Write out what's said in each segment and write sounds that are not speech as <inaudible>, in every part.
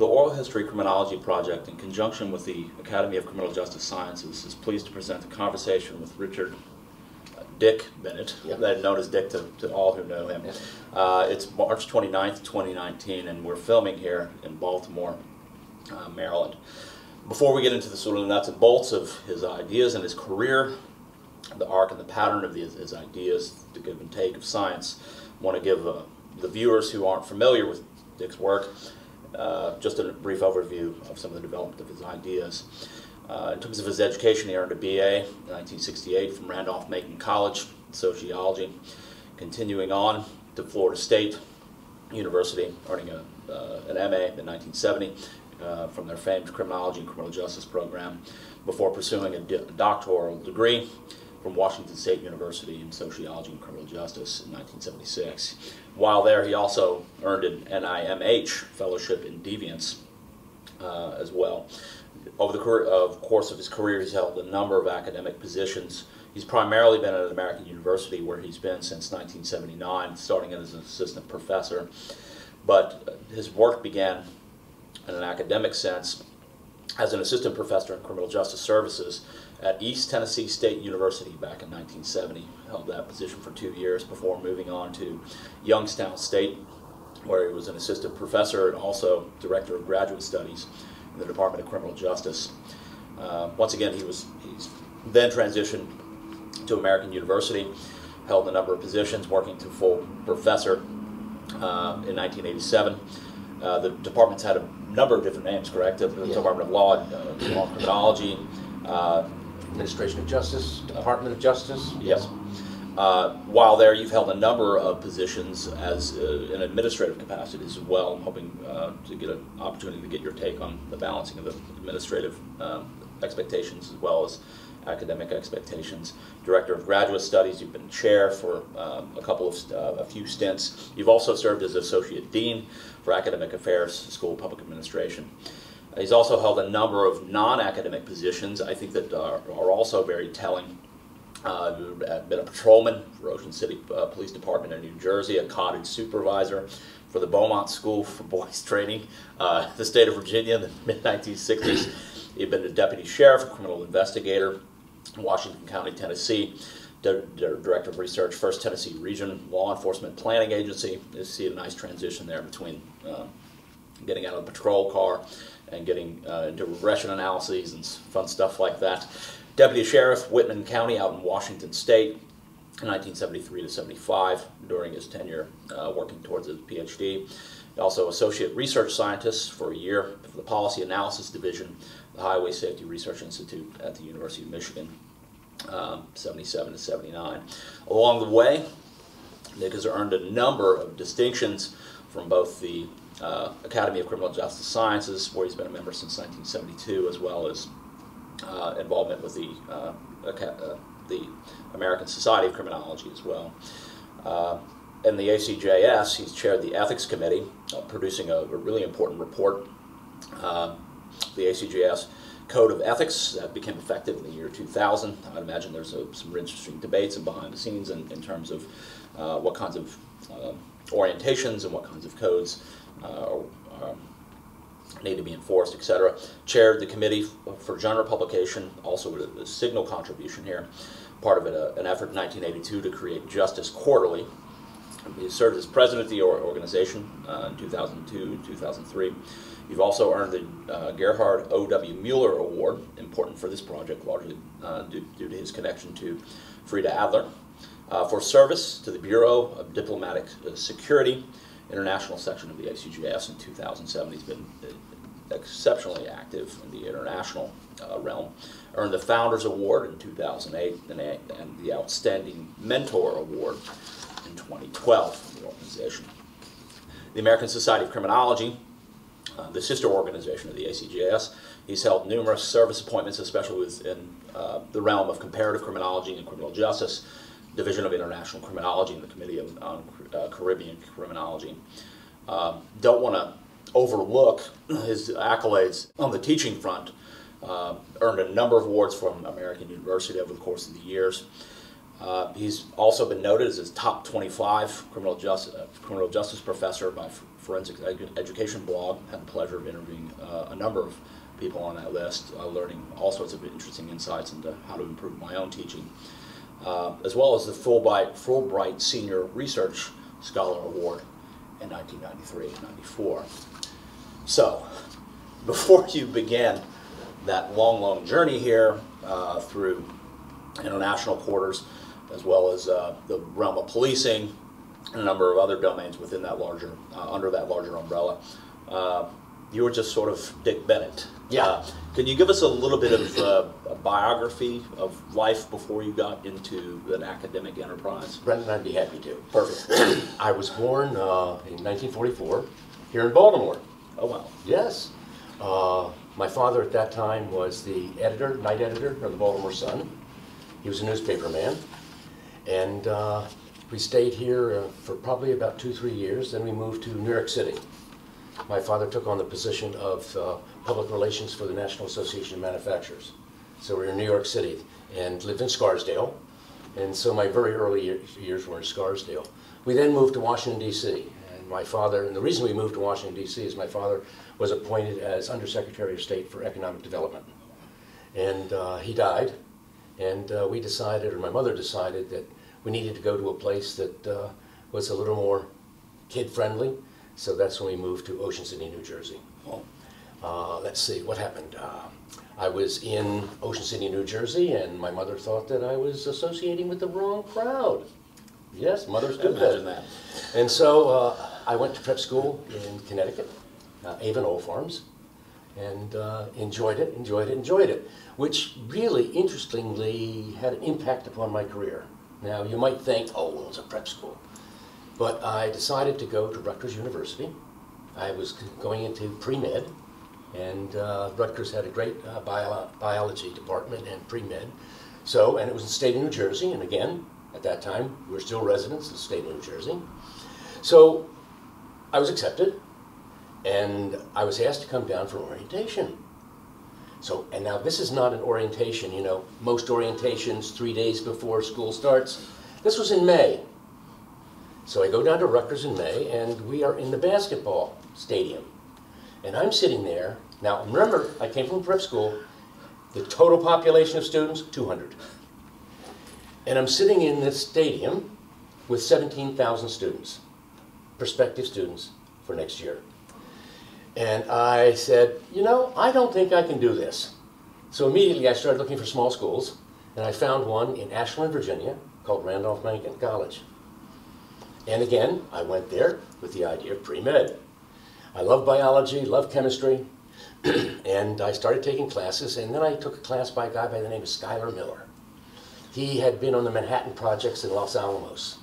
The Oral History Criminology Project, in conjunction with the Academy of Criminal Justice Sciences, is pleased to present a conversation with Richard uh, Dick Bennett, Yep. known as Dick to, to all who know him. Uh, it's March 29th, 2019, and we're filming here in Baltimore, uh, Maryland. Before we get into the sort of nuts and bolts of his ideas and his career, the arc and the pattern of his, his ideas, the give and take of science, I want to give uh, the viewers who aren't familiar with Dick's work uh, just a brief overview of some of the development of his ideas. Uh, in terms of his education, he earned a BA in 1968 from Randolph-Macon College in sociology, continuing on to Florida State University, earning a, uh, an MA in 1970 uh, from their famed criminology and criminal justice program, before pursuing a, a doctoral degree from Washington State University in sociology and criminal justice in 1976. While there, he also earned an NIMH fellowship in deviance uh, as well. Over the career, of course of his career, he's held a number of academic positions. He's primarily been at an American university where he's been since 1979, starting as an assistant professor. But his work began in an academic sense as an assistant professor in criminal justice services at East Tennessee State University back in 1970. Held that position for two years before moving on to Youngstown State, where he was an assistant professor and also director of graduate studies in the Department of Criminal Justice. Uh, once again, he was he's then transitioned to American University, held a number of positions, working to full professor uh, in 1987. Uh, the department's had a number of different names, correct? The Yeah. Department of Law, uh, Law and Criminology, uh, Administration of Justice, Department of Justice. Yes. Uh, while there, you've held a number of positions as uh, in administrative capacities as well. I'm hoping uh, to get an opportunity to get your take on the balancing of the administrative um, expectations as well as academic expectations. Director of Graduate Studies, you've been chair for um, a couple of uh, a few stints. You've also served as associate dean for academic affairs, School of Public Administration. He's also held a number of non-academic positions. I think that are, are also very telling. Uh, been a patrolman for Ocean City uh, Police Department in New Jersey, a cottage supervisor for the Beaumont School for <laughs> Boys Training, uh, the state of Virginia in the <laughs> mid 1960s. He'd been a deputy sheriff, criminal investigator in Washington County, Tennessee, di- director of research, First Tennessee Region Law Enforcement Planning Agency. You see a nice transition there between uh, getting out of the patrol car and getting uh, into regression analyses and fun stuff like that. Deputy Sheriff, Whitman County out in Washington State, 1973 to 75, during his tenure uh, working towards his PhD. Also Associate Research Scientist for a year for the Policy Analysis Division, the Highway Safety Research Institute at the University of Michigan, um, 77 to 79. Along the way, Dick has earned a number of distinctions from both the uh, Academy of Criminal Justice Sciences, where he's been a member since 1972, as well as uh, involvement with the uh, uh, the American Society of Criminology as well. Uh, in the ACJS, he's chaired the Ethics Committee, uh, producing a, a really important report. The ACJS Code of Ethics that became effective in the year 2000. I'd imagine there's a, some interesting debates and behind the scenes in, in terms of what kinds of orientations and what kinds of codes need to be enforced, etc. Chaired the committee for genre publication, also a, a signal contribution here. Part of it, uh, an effort in 1982 to create Justice Quarterly. He served as president of the organization uh, in 2002, 2003. You've also earned the uh, Gerhard O.W. Mueller Award, important for this project, largely uh, due, due to his connection to Freda Adler, uh, for service to the Bureau of Diplomatic uh, Security, International Section of the ACJS in 2007. He's been uh, exceptionally active in the international uh, realm. Earned the Founders Award in 2008 and, a, and the Outstanding Mentor Award in 2012 from the organization. The American Society of Criminology, uh, the sister organization of the ACJS, he's held numerous service appointments, especially within uh, the realm of comparative criminology and criminal justice, Division of International Criminology, and the Committee on uh, Caribbean Criminology. Um, don't want to overlook his accolades on the teaching front. Uh, earned a number of awards from American University over the course of the years. Uh, he's also been noted as his top 25 criminal justice, uh, criminal justice professor by Forensic Edu- Education blog. Had the pleasure of interviewing uh, a number of people on that list, learning all sorts of interesting insights into how to improve my own teaching, uh, as well as the Fulbright, Fulbright Senior Research Scholar Award in 1993 and 94. So, <laughs> before you begin that long, long journey here uh, through international quarters, as well as uh, the realm of policing and a number of other domains within that larger, uh, under that larger umbrella, uh, you were just sort of Dick Bennett. Yeah. Uh, can you give us a little bit of uh, a biography of life before you got into an academic enterprise? Brendan, I'd be happy to. Perfect. <clears throat> I was born uh, in 1944 here in Baltimore. Oh, wow. Yes. Uh, my father at that time was the editor, night editor of the Baltimore Sun. He was a newspaper man. And uh, we stayed here uh, for probably about two, three years. Then we moved to New York City. My father took on the position of uh, public relations for the National Association of Manufacturers. So we were in New York City and lived in Scarsdale. And so my very early year- years were in Scarsdale. We then moved to Washington, D.C. And my father, and the reason we moved to Washington, D.C. is my father was appointed as Undersecretary of State for Economic Development. And uh, he died. And uh, we decided, or my mother decided, that we needed to go to a place that uh, was a little more kid-friendly. So that's when we moved to Ocean City, New Jersey. Uh, let's see, what happened? Uh, I was in Ocean City, New Jersey, and my mother thought that I was associating with the wrong crowd. Yes, mothers do imagine that. that. And so uh, I went to prep school in Connecticut, uh, Avon Old Farms, and uh, enjoyed it, enjoyed it, enjoyed it, which really interestingly had an impact upon my career. Now, you might think, oh, well, it's a prep school. But I decided to go to Rutgers University. I was going into pre-med, and uh, Rutgers had a great uh, bio- biology department and pre-med. So, and it was in the state of New Jersey, and again, at that time, we were still residents of the state of New Jersey. So, I was accepted, and I was asked to come down for orientation. So, and now this is not an orientation, you know, most orientations three days before school starts. This was in May. So I go down to Rutgers in May, and we are in the basketball stadium. And I'm sitting there. Now, remember, I came from prep school. The total population of students, 200. And I'm sitting in this stadium with 17,000 students, prospective students for next year. And I said, you know, I don't think I can do this. So immediately I started looking for small schools, and I found one in Ashland, Virginia, called Randolph Macon College. And again, I went there with the idea of pre-med. I love biology, love chemistry, <clears throat> and I started taking classes, and then I took a class by a guy by the name of Skylar Miller. He had been on the Manhattan projects in Los Alamos.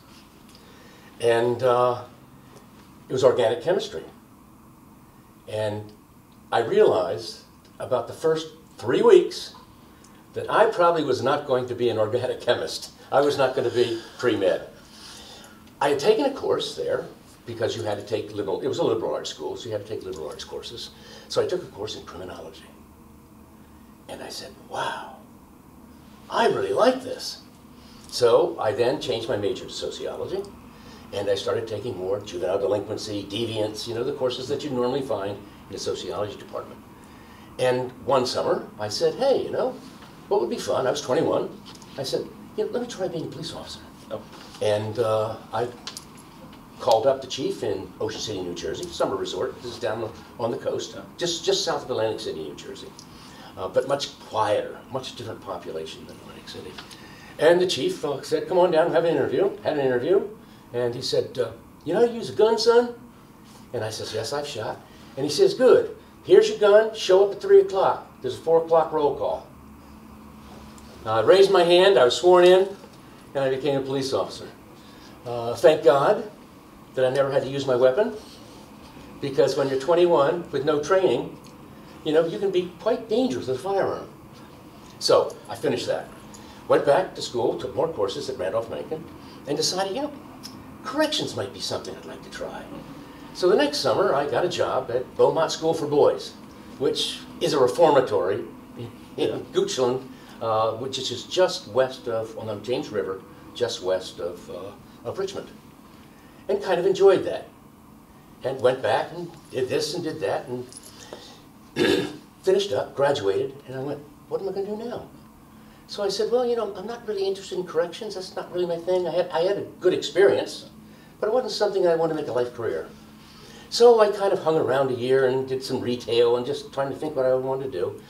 And uh, it was organic chemistry. And I realized about the first three weeks that I probably was not going to be an organic <laughs> chemist. I was not going to be pre-med. I had taken a course there because you had to take liberal, it was a liberal arts school, so you had to take liberal arts courses. So I took a course in criminology. And I said, wow, I really like this. So I then changed my major to sociology, and I started taking more juvenile delinquency, deviance, you know, the courses that you normally find in the sociology department. And one summer, I said, hey, you know, what would be fun? I was 21. I said, yeah, let me try being a police officer. Oh, And uh, I called up the chief in Ocean City, New Jersey, summer resort. This is down on the coast, just just south of Atlantic City, New Jersey, uh, but much quieter, much different population than Atlantic City. And the chief uh, said, "Come on down, have an interview." Had an interview, and he said, uh, "You know to use a gun, son?" And I says, "Yes, I've shot." And he says, "Good. Here's your gun. Show up at three o'clock. There's a four o'clock roll call." I raised my hand. I was sworn in, and I became a police officer. Uh, thank God that I never had to use my weapon, because when you're 21 with no training, you know, you can be quite dangerous with a firearm. So I finished that. Went back to school, took more courses at Randolph Macon, and decided, you know, corrections might be something I'd like to try. So the next summer, I got a job at Beaumont School for Boys, which is a reformatory in Goochland, uh, which is just west of, on the James River, just west of, uh, of Richmond. And kind of enjoyed that. And went back and did this and did that and <clears throat> finished up, graduated, and I went, what am I going to do now? So I said, well, you know, I'm not really interested in corrections. That's not really my thing. I had, I had a good experience, but it wasn't something I wanted to make a life career. So I kind of hung around a year and did some retail and just trying to think what I wanted to do.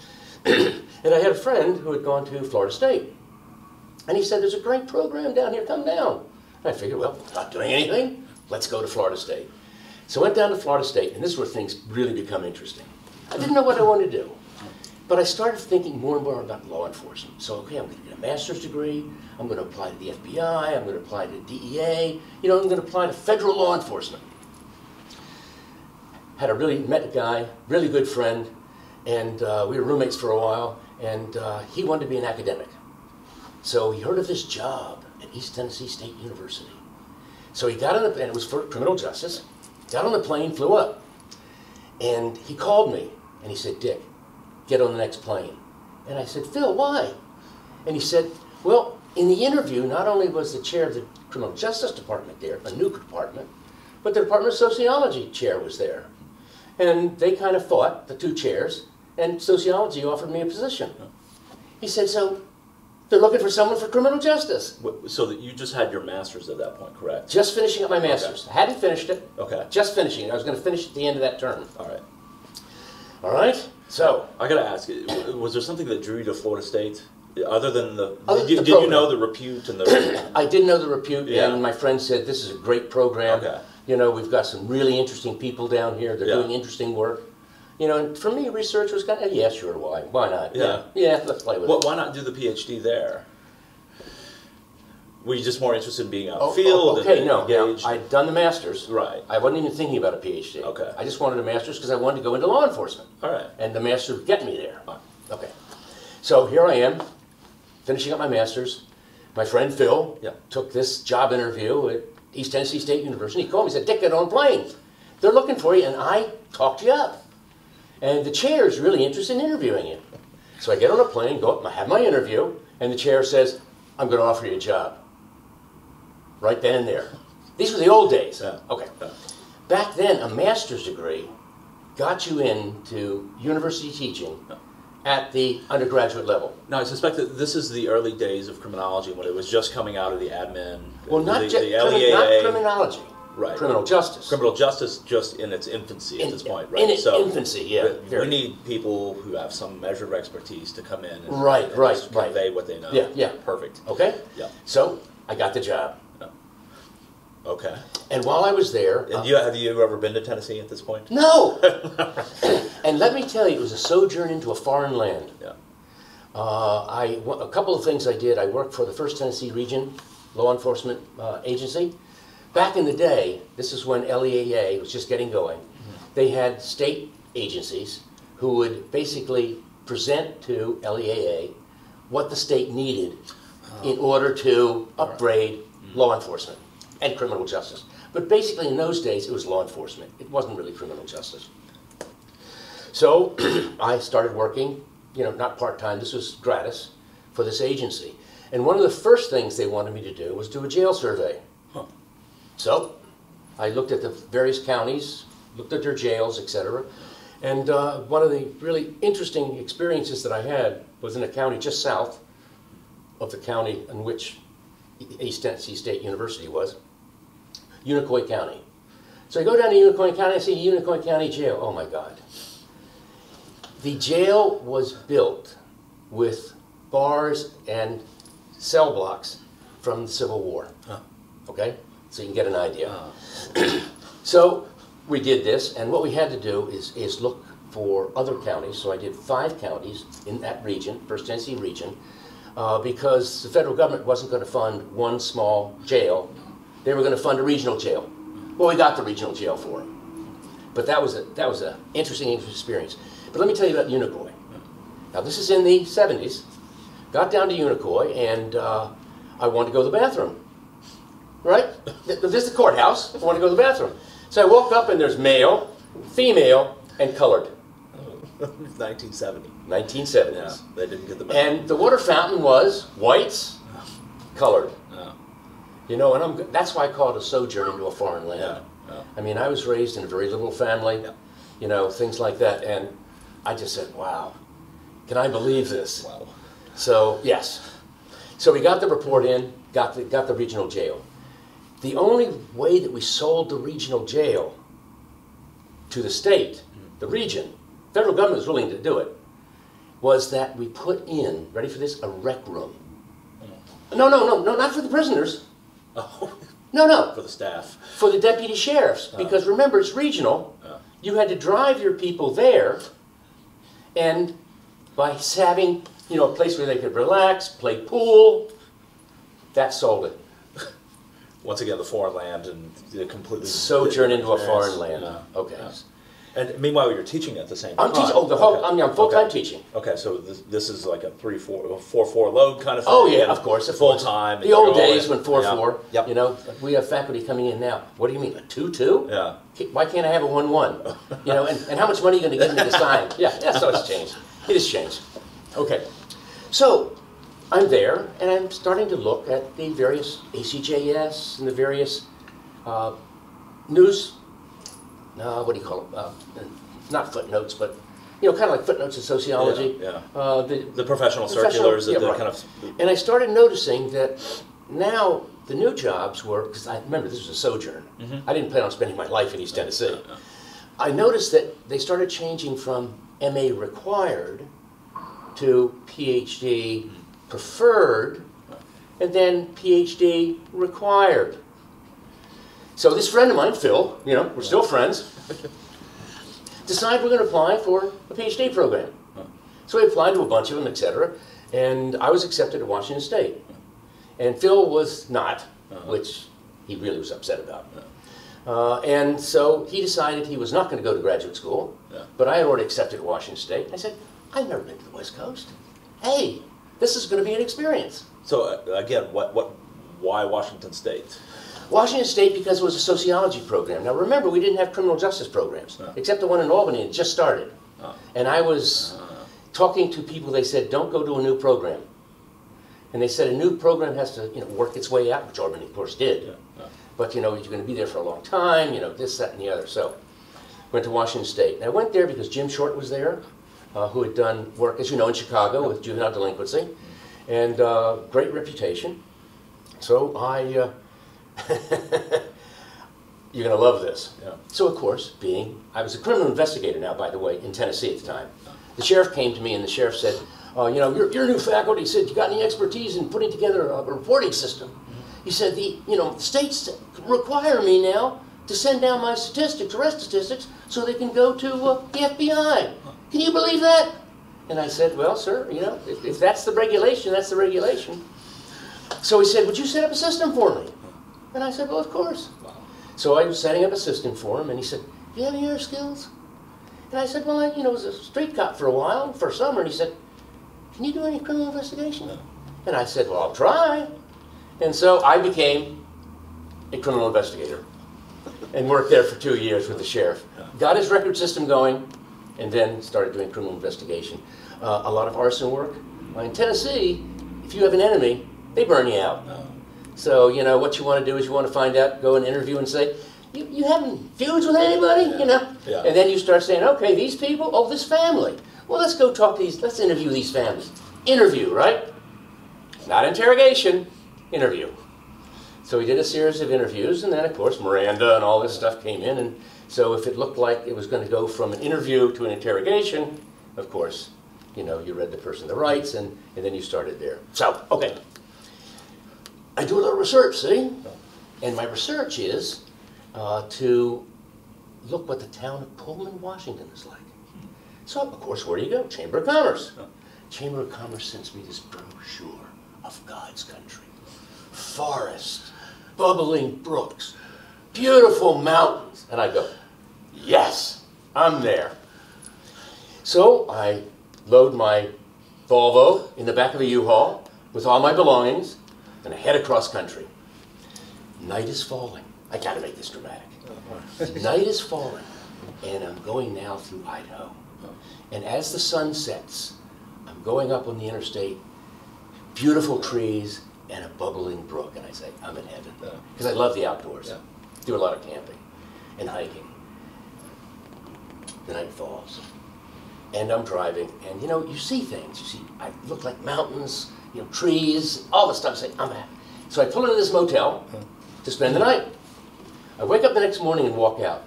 <coughs> and I had a friend who had gone to Florida State. And he said, there's a great program down here, come down. And I figured, well, not doing anything, let's go to Florida State. So I went down to Florida State, and this is where things really become interesting. I didn't know what I wanted to do. But I started thinking more and more about law enforcement. So, okay, I'm going to get a master's degree. I'm going to apply to the FBI. I'm going to apply to DEA. You know, I'm going to apply to federal law enforcement. Had a really, met a guy, really good friend, and uh, we were roommates for a while, and uh, he wanted to be an academic. So he heard of this job at East Tennessee State University. So he got on the, and it was for criminal justice, got on the plane, flew up. And he called me, and he said, Dick, get on the next plane. And I said, Phil, why? And he said, well, in the interview, not only was the chair of the criminal justice department there, a new department, but the Department of Sociology chair was there. And they kind of fought, the two chairs, and sociology offered me a position. He said, so they're looking for someone for criminal justice. So that you just had your master's at that point, correct? Just finishing up my master's. I hadn't finished it. Okay. Just finishing it. I was going to finish at the end of that term. All right. All right? So, I gotta ask, w- was there something that drew you to Florida State, other than the? Other did you, the did you know the repute and the? <coughs> I did know the repute, Yeah. and my friend said, this is a great program. Okay. You know, we've got some really interesting people down here. They're Yeah. doing interesting work. You know, and for me, research was kind of, yeah, sure, why? Why not? Yeah. Yeah, let's play with Well, it. why not do the PhD there? Were you just more interested in being out Oh, field? oh, okay, and no. Engaged? I'd done the master's. Right. I wasn't even thinking about a PhD. Okay. I just wanted a master's because I wanted to go into law enforcement. All right. And the master would get me there. Fine. Okay. So here I am, finishing up my master's. My friend Phil Yeah. took this job interview at East Tennessee State University. He called me and said, Dick, get on plane. They're looking for you, and I talked you up. And the chair is really interested in interviewing you. So I get on a plane, go up, I have my interview, and the chair says, I'm going to offer you a job. Right then and there. These were the old days. Yeah. Okay. Back then, a master's degree got you into university teaching at the undergraduate level. Now, I suspect that this is the early days of criminology when it was just coming out of the admin. Well, not, the, ju- the crimi- not criminology, Right. criminal justice. criminal justice just in its infancy at In- this point, right? in its infancy, yeah, but We need people who have some measure of expertise to come in and, Right, and right, just right. convey what they know. Yeah, yeah. Perfect. Okay? Yeah. So I got the job. Okay. And while I was there, And uh, you have you ever been to Tennessee at this point? no! <laughs> and let me tell you, it was a sojourn into a foreign land. Yeah. Uh, I, a couple of things I did. I worked for the First Tennessee Region Law Enforcement uh, Agency. Back in the day, this is when LEAA was just getting going. Mm-hmm. They had state agencies who would basically present to LEAA what the state needed in oh. order to upgrade mm-hmm. law enforcement and criminal justice. But basically, in those days, it was law enforcement. It wasn't really criminal justice. So <clears throat> I started working, you know, not part-time, this was gratis, for this agency. And one of the first things they wanted me to do was do a jail survey. So I looked at the various counties, looked at their jails, et cetera. And uh, one of the really interesting experiences that I had was in a county just south of the county in which East Tennessee State University was, Unicoi County. So I go down to Unicoi County, I see the Unicoi County Jail. Oh my God. The jail was built with bars and cell blocks from the Civil War. Huh. Okay? So you can get an idea. Uh, <clears throat> So we did this, and what we had to do is, is look for other counties. So I did five counties in that region, First Tennessee region, uh, because the federal government wasn't going to fund one small jail. They were going to fund a regional jail. Well, we got the regional jail for it. But that was a that was an interesting experience. But let me tell you about Unicoi. Now this is in the 70s. Got down to Unicoi, and uh, I wanted to go to the bathroom right? Th- This is the courthouse. I want to go to the bathroom. So I woke up and there's male, female, and colored. <laughs> 1970. 1970s. Yeah, they didn't get the memo. And the water fountain was whites, <sighs> colored. Oh. You know, and I'm, that's why I call it a sojourn into a foreign land. Yeah, yeah. I mean, I was raised in a very liberal family, Yeah. you know, things like that, and I just said, wow, can I believe this? Wow. So, yes. So we got the report in, got the, got the regional jail. The only way that we sold the regional jail to the state, the region, federal government was willing to do it, was that we put in, ready for this, a rec room. No, no, no, no, not for the prisoners. Oh, <laughs> No, no, for the staff. for the deputy sheriffs. Oh. Because remember, it's regional. Yeah. You had to drive your people there, and by having you know a place where they could relax, play pool, that sold it. Once again, the foreign land and the completely Sojourn into a foreign land. Yeah, oh, Okay. yeah. And meanwhile, you're teaching at the same time. I'm teaching. Oh, the whole. Okay. I mean, I'm full time Okay. teaching. Okay, so this, this is like a three, four, four, four load kind of thing. Oh yeah, of course, full course. time. The old days when four yeah. four. Yep. You know, we have faculty coming in now. What do you mean a two two? Yeah. Why can't I have a one one? You know, and, and how much money are you going to give me to sign? <laughs> Yeah, yeah. So it's changed. It has changed. Okay, so I'm there and I'm starting to look at the various ACJS and the various uh, news. Uh, what do you call them? Uh, not footnotes, but you know, kind of like footnotes in sociology. Yeah, Uh, the, The professional Professional- circulars that yeah, right. kind of. and I started noticing that now the new jobs were, because I remember this was a sojourn. I didn't plan on spending my life in East Tennessee. I noticed that they started changing from MA required to PhD preferred, and then PhD required. So this friend of mine, Phil, you know, we're still friends, <laughs> decided we're going to apply for a PhD program. So we applied to a bunch of them, etc. and I was accepted at Washington State. And Phil was not, which he really was upset about. Uh, and so he decided he was not going to go to graduate school, Yeah. but I had already accepted Washington State. I said, I've never been to the West Coast. Hey, this is going to be an experience. So uh, again, what, what, why Washington State? Washington State because it was a sociology program. Now remember, we didn't have criminal justice programs, Yeah. except the one in Albany that just started. Oh. And I was talking to people, they said, don't go to a new program. And they said a new program has to, you know, work its way out, which Albany, of course, did. Yeah. But, you know, you're going to be there for a long time, you know, this, that, and the other. So went to Washington State. And I went there because Jim Short was there, uh, who had done work, as you know, in Chicago with juvenile delinquency, and uh, great reputation. So I, uh, <laughs> you're going to love this. Yeah. So, of course, being, I was a criminal investigator now, by the way, in Tennessee at the time. The sheriff came to me and the sheriff said, uh, you know, you're, you're new faculty. Said, you got any expertise in putting together a, reporting system? He said, the, you know, states require me now to send down my statistics, arrest statistics, so they can go to uh, the FBI. Can you believe that? And I said, well, sir, you know, if, if that's the regulation, that's the regulation. So he said, would you set up a system for me? And I said, well, of course. So I was setting up a system for him, and he said, do you have any other skills? And I said, well, I, you know, was a street cop for a while, for a summer. And he said, can you do any criminal investigation? And I said, well, I'll try. And so I became a criminal investigator and worked there for two years with the sheriff. Got his record system going, and then started doing criminal investigation. Uh, a lot of arson work. Well, in Tennessee, if you have an enemy, they burn you out. So, you know, what you want to do is you want to find out, go and interview and say, you, you having feuds with anybody? You know? Yeah. And then you start saying, okay, these people, oh, this family. Well, let's go talk to these, let's interview these families. Interview, right? Not interrogation, interview. So we did a series of interviews, and then, of course, Miranda and all this stuff came in. And so if it looked like it was going to go from an interview to an interrogation, of course, you know, you read the person the rights, and, and then you started there. So, okay. I do a little research, see? And my research is uh, to look what the town of Pullman, Washington is like. So, of course, where do you go? Chamber of Commerce. Chamber of Commerce sends me this brochure of God's country. Forest, bubbling brooks, beautiful mountains. And I go, yes, I'm there. So I load my Volvo in the back of a U-Haul with all my belongings and I head across country. Night is falling. I gotta make this dramatic. <laughs> Night is falling, and I'm going now through Idaho. And as the sun sets, I'm going up on the interstate, beautiful trees, and a bubbling brook, and I say, I'm in heaven. Because I love the outdoors. Yeah. Do a lot of camping and hiking. The night falls. And I'm driving, and you know, you see things. You see, I look like mountains, you know, trees, all the stuff. I say, I'm happy. So I pull into this motel to spend the night. I wake up the next morning and walk out.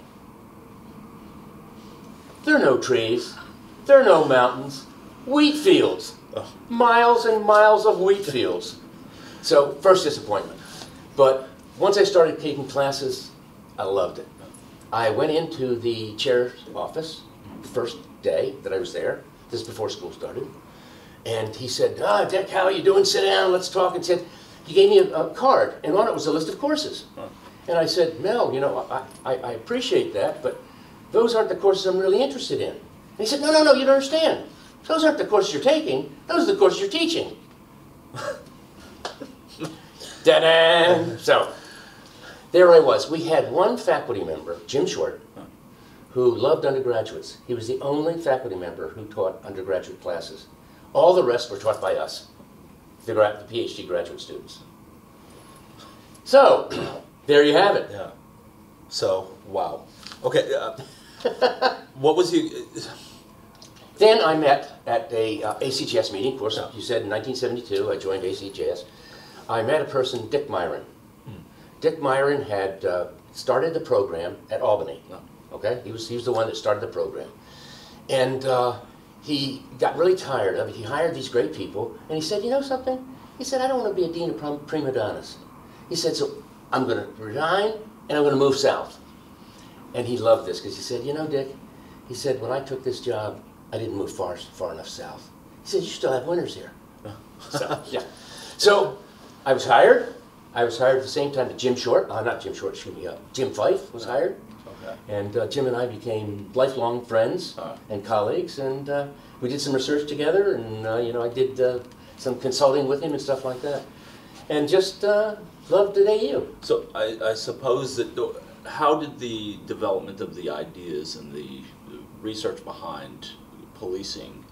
There are no trees. There are no mountains. Wheat fields. Miles and miles of wheat fields. So, first disappointment. But once I started taking classes, I loved it. I went into the chair's office the first day that I was there. This is before school started. And he said, Ah, Dick, how are you doing? Sit down, let's talk. And said, he gave me a, a card, and on it was a list of courses. And I said, Mel, you know, I, I, I appreciate that, but those aren't the courses I'm really interested in. And he said, No, no, no, you don't understand. Those aren't the courses you're taking, those are the courses you're teaching. <laughs> Da-da! So, there I was. We had one faculty member, Jim Short, who loved undergraduates. He was the only faculty member who taught undergraduate classes. All the rest were taught by us, the, the PhD graduate students. So, <clears throat> there you have it. Yeah. So, wow. Okay. Uh, <laughs> what was you? Then I met at a uh, ACJS meeting. Of course, Yeah. you said in 1972 I joined ACJS. I met a person, Dick Myren. Dick Myren had uh, started the program at Albany. No. Okay, he was he was the one that started the program, and uh, he got really tired of it. He hired these great people, and he said, "You know something?" He said, "I don't want to be a dean of prim- prima donnas." He said, "So I'm going to resign and I'm going to move south." And he loved this because he said, "You know, Dick," he said, "when I took this job, I didn't move far far enough south." He said, "You still have winters here." <laughs> So, yeah. So I was hired. I was hired at the same time that Jim Short, uh, not Jim Short, excuse me, uh, Jim Fyfe was hired. Okay. And uh, Jim and I became lifelong friends Uh. and colleagues, and uh, we did some research together, and uh, you know I did uh, some consulting with him and stuff like that, and just uh, loved at AU. So I, I suppose that how did the development of the ideas and the research behind policing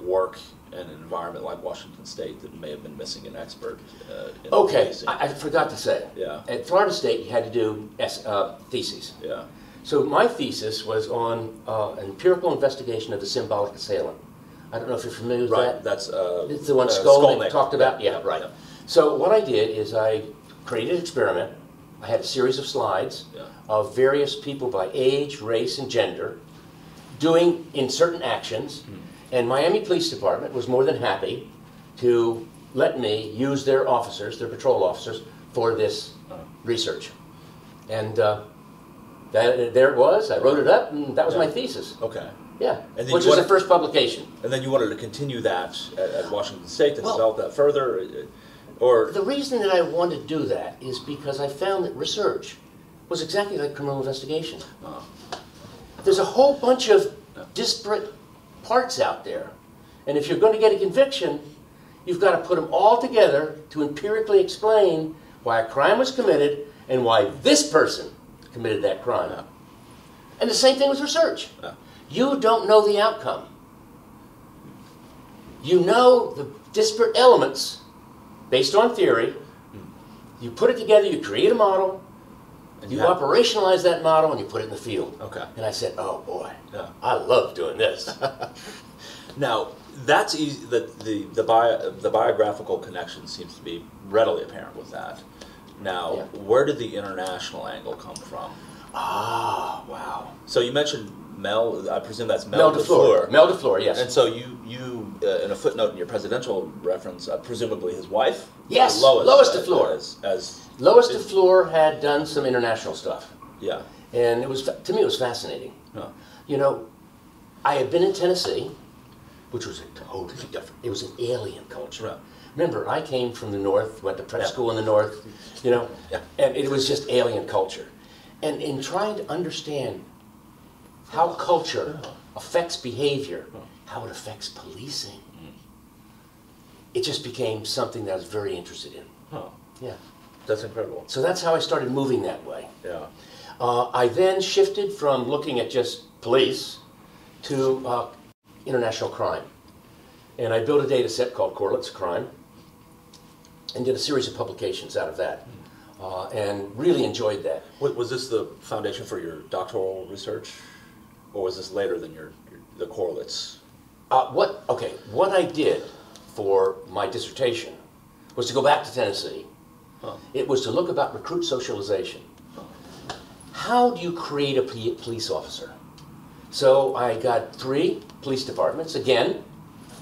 work an environment like Washington State that may have been missing an expert? Uh, in Okay. I, I forgot to say. Yeah. At Florida State, you had to do S, uh, theses. yeah. So my thesis was on uh, an empirical investigation of the symbolic assailant. I don't know if you're familiar with Right. that. That's uh, It's the one uh, Skolnick Skolnick. talked about? Yeah, right. So what I did is I created an experiment. I had a series of slides Yeah. of various people by age, race, and gender doing in certain actions. Hmm. And Miami Police Department was more than happy to let me use their officers, their patrol officers, for this Uh, research. And uh, that, there it was. I wrote it up, and that was my thesis. Okay. Yeah, which was the first publication. And then you wanted to continue that at, at Washington State to Well- develop that further, uh, or The reason that I wanted to do that is because I found that research was exactly like criminal investigation. uh, There's a whole bunch of disparate parts out there. And if you're going to get a conviction, you've got to put them all together to empirically explain why a crime was committed and why this person committed that crime. Yeah. And the same thing with research. Yeah. You don't know the outcome. You know the disparate elements based on theory. Hmm. You put it together, you create a model, and you have- operationalize that model, and you put it in the field. Okay. And I said, oh boy, Yeah. I love doing this. <laughs> Now that's easy. The the the, bio, the biographical connection seems to be readily apparent with that. Now, Yeah. where did the international angle come from? ah, wow. So you mentioned Mel. I presume that's Mel Mel, DeFleur. Mel DeFleur, yes. And so you you uh, in a footnote in your presidential reference, uh, presumably his wife. Yes, Lois. Lois uh, DeFleur. As, as Lois DeFleur had done some international stuff. yeah. And it was, to me, it was fascinating. Huh. You know, I had been in Tennessee, which was a totally different, it was an alien culture. Right. Remember, I came from the north, went to prep Yeah. school in the north, you know, Yeah. and it was just alien culture. And in trying to understand how culture affects behavior, how it affects policing, it just became something that I was very interested in. Huh. Yeah. That's incredible. So that's how I started moving that way. Yeah. Uh, I then shifted from looking at just police to uh, international crime. And I built a data set called Correlates Crime. and did a series of publications out of that, uh, and really enjoyed that. Wa- Was this the foundation for your doctoral research, or was this later than your, your the correlates? Uh, what, okay, what I did for my dissertation was to go back to Tennessee. Huh. It was to look about recruit socialization. How do you create a police officer? So I got three police departments. Again,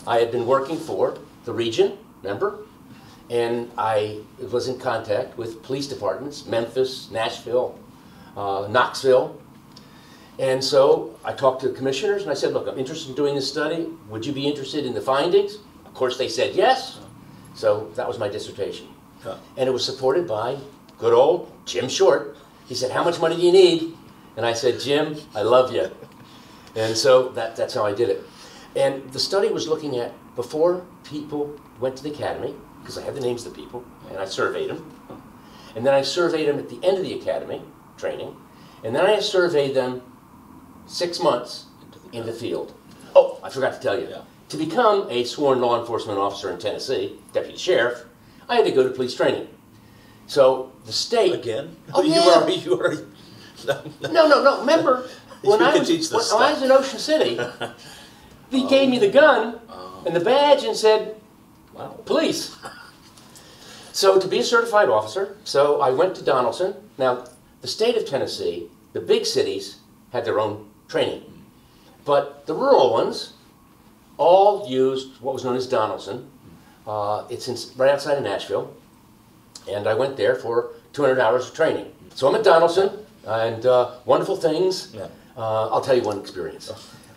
I had been working for the region, remember? And I was in contact with police departments, Memphis, Nashville, uh, Knoxville, and so I talked to the commissioners and I said, look, I'm interested in doing this study. Would you be interested in the findings? Of course, they said yes. So that was my dissertation. Huh. And it was supported by good old Jim Short. He said, How much money do you need? And I said, Jim, I love you. And so that, that's how I did it. And the study was looking at before people went to the academy, because I had the names of the people, and I surveyed them. And then I surveyed them at the end of the academy training. And then I surveyed them six months in the field. Oh. oh, I forgot to tell you. Yeah. To become a sworn law enforcement officer in Tennessee, deputy sheriff, I had to go to police training. So the state Again? Oh, <laughs> yeah. you are. you already. No, no, no. Remember <laughs> when I was when I was in Ocean City, <laughs> he gave me the gun oh. and the badge and said, Wow. police. So to be a certified officer, so I went to Donelson. Now, the state of Tennessee, the big cities had their own training, but the rural ones all used what was known as Donelson. Uh, it's in, right outside of Nashville, and I went there for 200 hours of training. So I'm at Donelson, and uh, wonderful things. Yeah. Uh, I'll tell you one experience.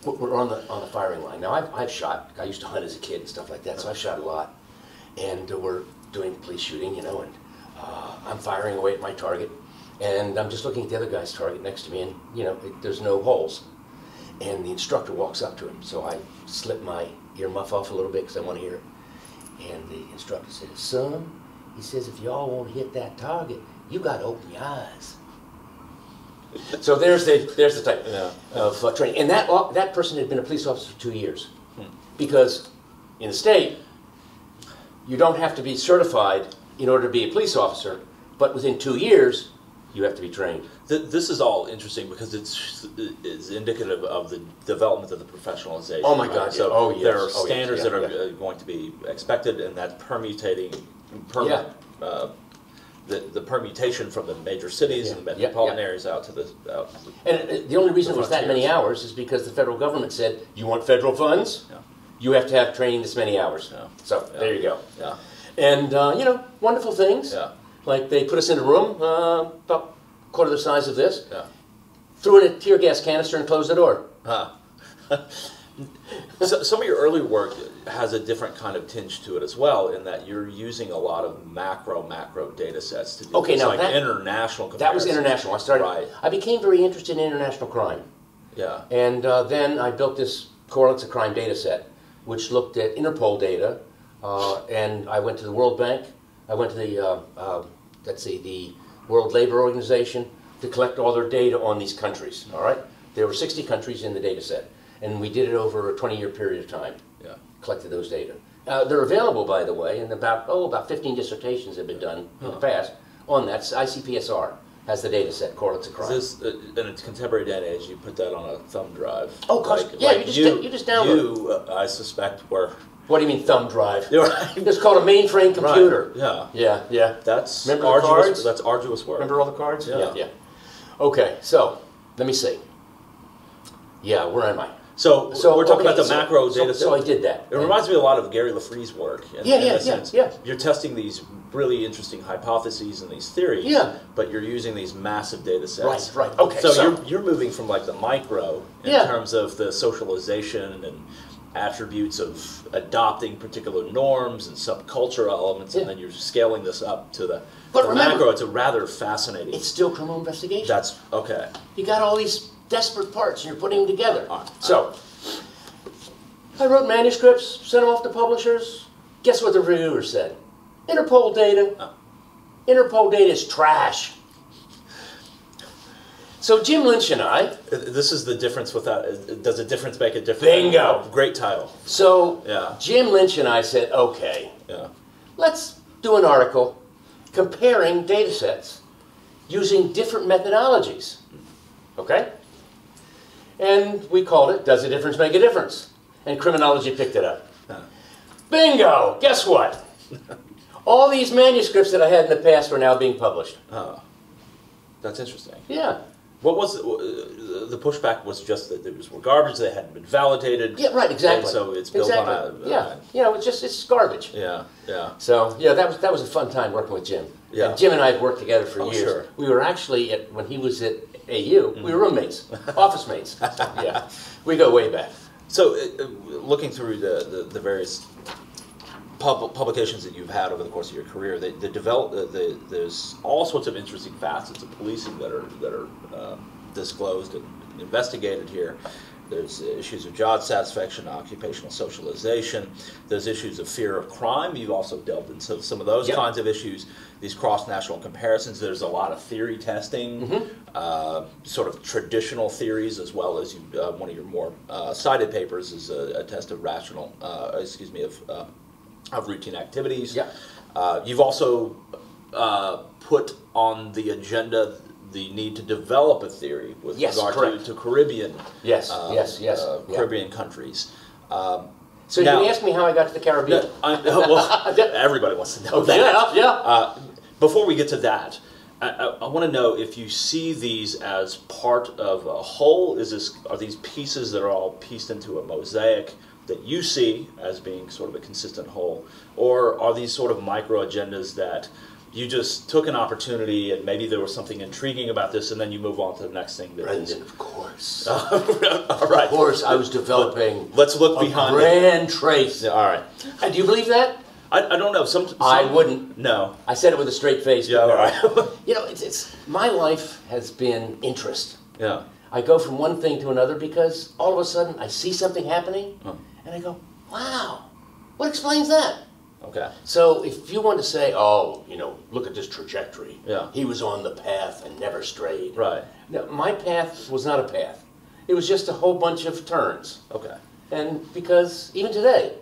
We're we're on the on the firing line now. I've, I've shot. I used to hunt as a kid and stuff like that, so I've shot a lot. And we're doing police shooting, you know, and uh, I'm firing away at my target, and I'm just looking at the other guy's target next to me, and you know, it, there's no holes. And the instructor walks up to him, so I slip my ear muff off a little bit because I want to hear it. And the instructor says, "Son," he says, "if y'all want to hit that target, you got to open your eyes." So there's the there's the type Yeah. of uh, training, and that that person had been a police officer for two years, because in the state you don't have to be certified in order to be a police officer, but within two years you have to be trained. Th- This is all interesting because it's it's indicative of the development of the professionalization. Oh my right? God, yeah. So Oh, yes. there are Oh, yes. standards Yeah, that are yeah. uh, going to be expected, and that permutating, perm- Yeah. uh, the the permutation from the major cities and Yeah, yeah, metropolitan yeah. areas out to the out. To the And uh, the only reason it was that many hours is because the federal government said, "You want federal funds? Yeah. You have to have training this many hours." Yeah. So Yeah. there you go. yeah, And uh, you know, wonderful things. yeah, Like they put us in a room uh, about quarter the size of this, yeah. threw in a tear gas canister, and closed the door. Huh. <laughs> so, some of your early work has a different kind of tinge to it as well, in that you're using a lot of macro macro data sets to do Okay, now like that- international. That was international. I started. Right. I became very interested in international crime, Yeah. and uh, then I built this correlates of crime data set, which looked at Interpol data, uh, and I went to the World Bank. I went to the uh, uh, let's see, the World Labor Organization to collect all their data on these countries. All right, there were 60 countries in the data set, and we did it over a 20-year period of time. Yeah. collected those data. Uh, they're available, by the way, and about oh about 15 dissertations have been done in the past on that. ICPSR has the data set correlates of crime. Is this uh, in a contemporary day and age? You put that on a thumb drive. Oh, cus- yeah, you just da- you just download You, uh, I suspect, were. What do you mean thumb drive? <laughs> Right. It's called a mainframe computer. Yeah. Yeah, yeah. That's Remember the arduous. cards? That's arduous work. Remember all the cards? Yeah. yeah. Okay, so let me see. Yeah, where am I? So, So we're talking okay, about the so- macro so- data So I did that. It reminds me a lot of Gary LaFree's work. In, Yeah, in yeah, a yeah, sense. yeah. You're testing these really interesting hypotheses and these theories. Yeah. But you're using these massive data sets. Right, right. Okay, So, so- you're you're moving from like the micro in Yeah. terms of the socialization and attributes of adopting particular norms and subcultural elements, and then you're scaling this up to the, But the remember- macro. It's a rather fascinating. It's still criminal investigation. that's okay. You got all these desperate parts and you're putting them together. Right. So, uh, I wrote manuscripts, sent them off to publishers. Guess what the reviewer said? Interpol data. Oh. Interpol data is trash. So Jim Lynch and I, uh, This is the difference without. Uh, uh, does a difference make a difference? Bingo. Great title. so Yeah. Jim Lynch and I said, okay, Yeah. let's do an article comparing data sets using different methodologies. Okay? And we called it Does a Difference Make a Difference? And criminology picked it up. Bingo! Guess what? <laughs> All these manuscripts that I had in the past were now being published. Oh, that's interesting. Yeah. What was uh, the pushback? Was just that these were garbage; they hadn't been validated. Yeah, right, exactly. And so it's built exactly. on a yeah. You know, it's just it's garbage. yeah, yeah. So yeah, that was that was a fun time working with Jim. Yeah. And Jim and I have worked together for Oh, years. sure. We were actually at when he was at AU, we were roommates, <laughs> office mates. Yeah, we go way back. So, uh, uh, looking through the, the, the various pub- publications that you've had over the course of your career, the, the develop, the, the, there's all sorts of interesting facets of policing that are that are um, disclosed and investigated here. There's issues of job satisfaction, occupational socialization. There's issues of fear of crime. You've also delved into some of those Yep. kinds of issues. These cross-national comparisons. There's a lot of theory testing, uh, sort of traditional theories, as well as you, uh, one of your more uh, cited papers is a, a test of rational, uh, excuse me, of uh, of routine activities. Yep. Uh, you've also uh, put on the agenda the need to develop a theory with Yes, regard to, to Caribbean, Yes, uh, yes, yes, uh, yeah. Caribbean countries. Um, So Now- you asked me how I got to the Caribbean. no, I, <laughs> well, <laughs> everybody wants to know Okay, that. yeah, yeah. Uh, before we get to that, I, I, I want to know if you see these as part of a whole. Is this are these pieces that are all pieced into a mosaic that you see as being sort of a consistent whole, or are these sort of micro agendas that you just took an opportunity and maybe there was something intriguing about this, and then you move on to the next thing? That Brendan, of course. <laughs> all right. Of course, I was developing Let's look a behind. it. grand trace. All right. Uh, do you believe that? I, I don't know. Some, some I wouldn't. No. I said it with a straight face. Yeah. All right. You know, it's, it's my life has been interest. yeah. I go from one thing to another because all of a sudden I see something happening. And I go, wow, what explains that? Okay. So if you want to say, oh, you know, look at this trajectory. Yeah. He was on the path and never strayed. Right. No, my path was not a path. It was just a whole bunch of turns. Okay. And because even today,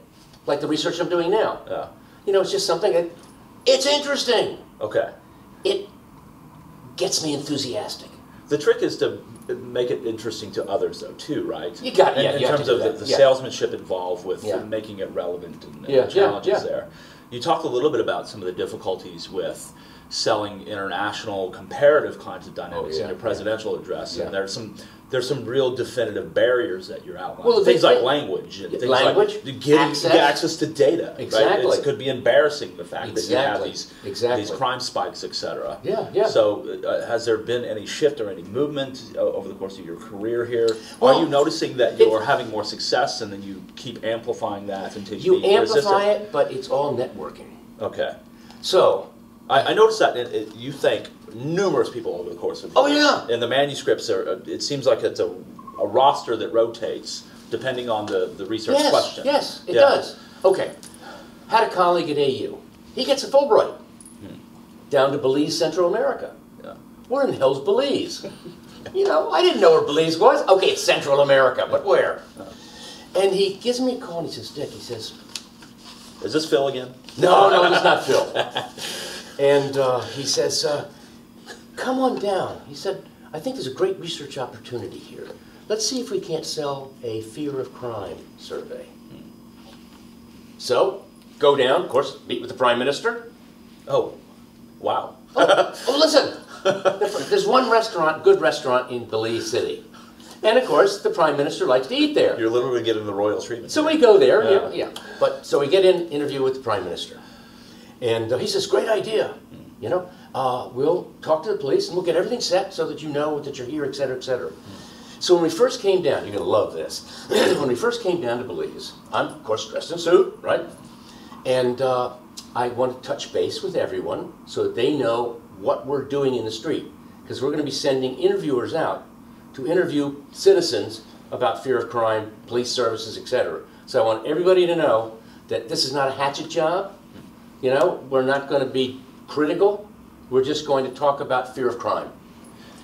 like the research I'm doing now, Yeah. you know, it's just something that, it's interesting. Okay. It gets me enthusiastic. The trick is to make it interesting to others, though, too, right? You got- in, yeah, in you terms of the, the yeah. salesmanship involved with Yeah. making it relevant and, and Yeah, the challenges there. You talked a little bit about some of the difficulties with selling international comparative kinds of dynamics Oh, in your presidential address, and there's some there's some real definitive barriers that you're outlining. Well, things big like language and things language, like getting access. access to data. Right? It could be embarrassing the fact that you have these exactly. these crime spikes, etc. Yeah, yeah. So, uh, has there been any shift or any movement uh, over the course of your career here? Well, Are you noticing that you're having more success, and then you keep amplifying that until You amplify resistant? it, but it's all networking. Okay, So, I, I noticed that it, it, you thank numerous people over the course of. Oh, yeah. And the manuscripts are. uh, It seems like it's a, a roster that rotates depending on the the research yes, question. yes, it Yeah. does. Okay. Had a colleague at AU. He gets a Fulbright down to Belize, Central America. Yeah. Where in the hell's Belize? <laughs> you know, I didn't know where Belize was. Okay, it's Central America, but where? And he gives me a call and he says, Dick, he says, Is this Phil again? No, no, it's not Phil. <laughs> And uh, he says, uh, come on down. He said, I think there's a great research opportunity here. Let's see if we can't sell a fear of crime survey. So, go down, of course, meet with the Prime Minister. Oh, wow. Oh, oh <laughs> listen, there's one restaurant, good restaurant in Belize City. And of course, the Prime Minister likes to eat there. You're literally getting the royal treatment. So we go there, Yeah. yeah, yeah. But so we get in interview with the prime minister, and uh, he says, "Great idea, you know. Uh, we'll talk to the police and we'll get everything set so that you know that you're here, et cetera, et cetera." So when we first came down, you're gonna love this. <clears throat> when we first came down to Belize, I'm of course dressed in suit, right? And uh, I want to touch base with everyone so that they know what we're doing in the street, because we're going to be sending interviewers out to interview citizens about fear of crime, police services, etc. So I want everybody to know that this is not a hatchet job. You know, we're not going to be critical. We're just going to talk about fear of crime.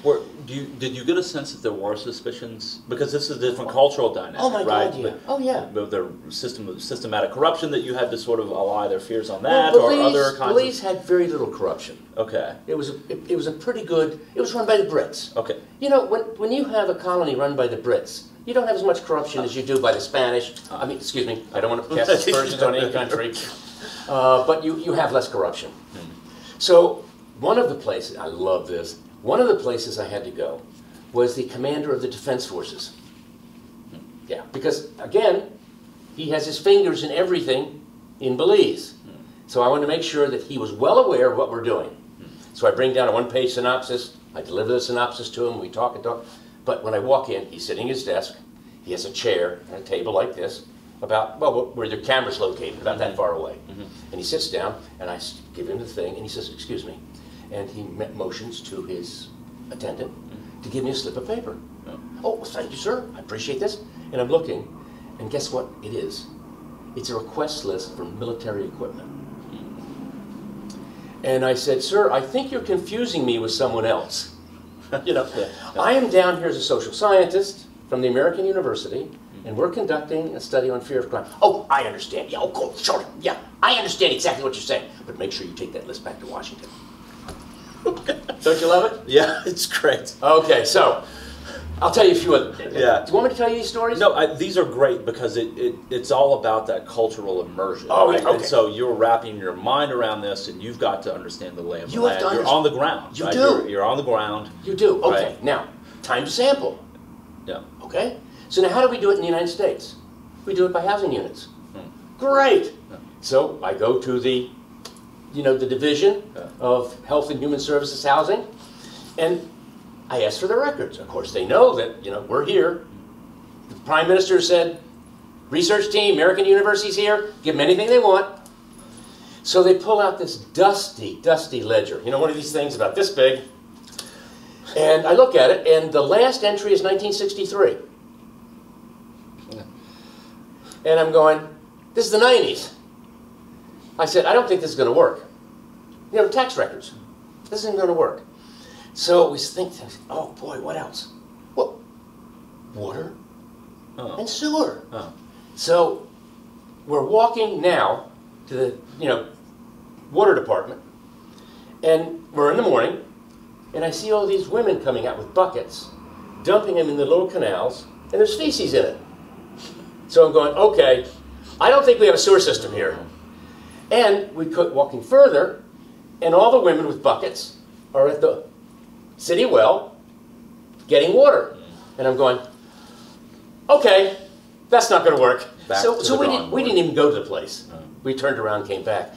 Were, do you, did you get a sense that there were suspicions? Because this is a different cultural dynamic, Oh my right? God, yeah. Oh, yeah. But the system, of systematic corruption that you had to sort of allay their fears on Well, that, or other kinds Belize of. had very little corruption. Okay, It was, a, it, it was a pretty good, it was run by the Brits. okay. You know, when, when you have a colony run by the Brits, you don't have as much corruption as you do by the Spanish. Uh-huh. I mean, excuse me, I don't want to cast aspersions <laughs> on any country. <laughs> Uh, but you, you have less corruption. So, one of the places, I love this, one of the places I had to go was the commander of the Defense Forces. Yeah, because again, he has his fingers in everything in Belize. So I wanted to make sure that he was well aware of what we're doing. So I bring down a one-page synopsis. I deliver the synopsis to him. We talk and talk. But when I walk in, he's sitting at his desk. He has a chair and a table like this, about well, where the camera's located, about that mm-hmm. far away. Mm-hmm. And he sits down, and I give him the thing, and he says, "Excuse me," and he motions to his attendant mm-hmm. to give me a slip of paper. Yeah. Oh, thank you, sir. I appreciate this. And I'm looking, and guess what it is? It's a request list for military equipment. And I said, sir, I think you're confusing me with someone else. <laughs> you know, Yeah. I am down here as a social scientist from the American University, and we're conducting a study on fear of crime. Oh, I understand. Yeah, oh, cool, sure. Yeah, I understand exactly what you're saying. But make sure you take that list back to Washington. <laughs> Don't you love it? Yeah, <laughs> it's great. Okay, so I'll tell you a few of them. Yeah. Do you want me to tell you these stories? No, I, these are great because it, it, it's all about that cultural immersion. Oh, right? yeah, And okay. so you're wrapping your mind around this, and you've got to understand the lay of You the have land. You're on the ground. You right? do. You're, you're on the ground. You do. Okay. Right. Now, time to sample. Yeah. Okay. So now, how do we do it in the United States? We do it by housing units. Hmm. Great. Yeah. So I go to the, you know, the division of Health and Human Services Housing, and I ask for their records. Of course, they know that you know we're here. The Prime Minister said, "Research team, American University's here. Give them anything they want." So they pull out this dusty, dusty ledger. You know, one of these things about this big. And I look at it, and the last entry is 1963. And I'm going, this is the 90s. I said, I don't think this is going to work. You know, tax records. This isn't going to work. So we think, oh boy, what else? Well, water Oh. and sewer. Oh. So we're walking now to the, you know, water department, and we're in the morning, and I see all these women coming out with buckets, dumping them in the little canals, and there's feces in it. So I'm going, okay, I don't think we have a sewer system here. And we could walking further, and all the women with buckets are at the city well getting water. And I'm going, okay, that's not going to work. Back so to so we, didn't, we didn't even go to the place. Oh. We turned around, came back.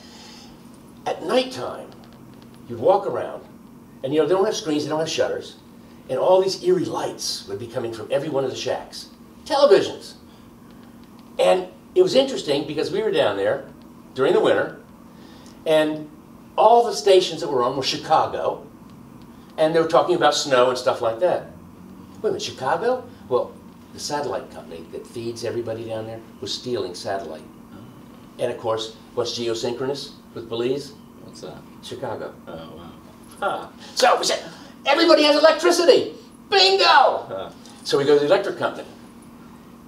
At nighttime, you'd walk around, and you know, they don't have screens, they don't have shutters, and all these eerie lights would be coming from every one of the shacks. Televisions. And it was interesting because we were down there during the winter, and all the stations that were on were Chicago, and they were talking about snow and stuff like that. Wait a minute, Chicago? Well, the satellite company that feeds everybody down there was stealing satellite. Oh. And of course, what's geosynchronous with Belize? What's that? Chicago. Oh, wow. Huh. So we said, everybody has electricity. Bingo! Huh. So we go to the electric company.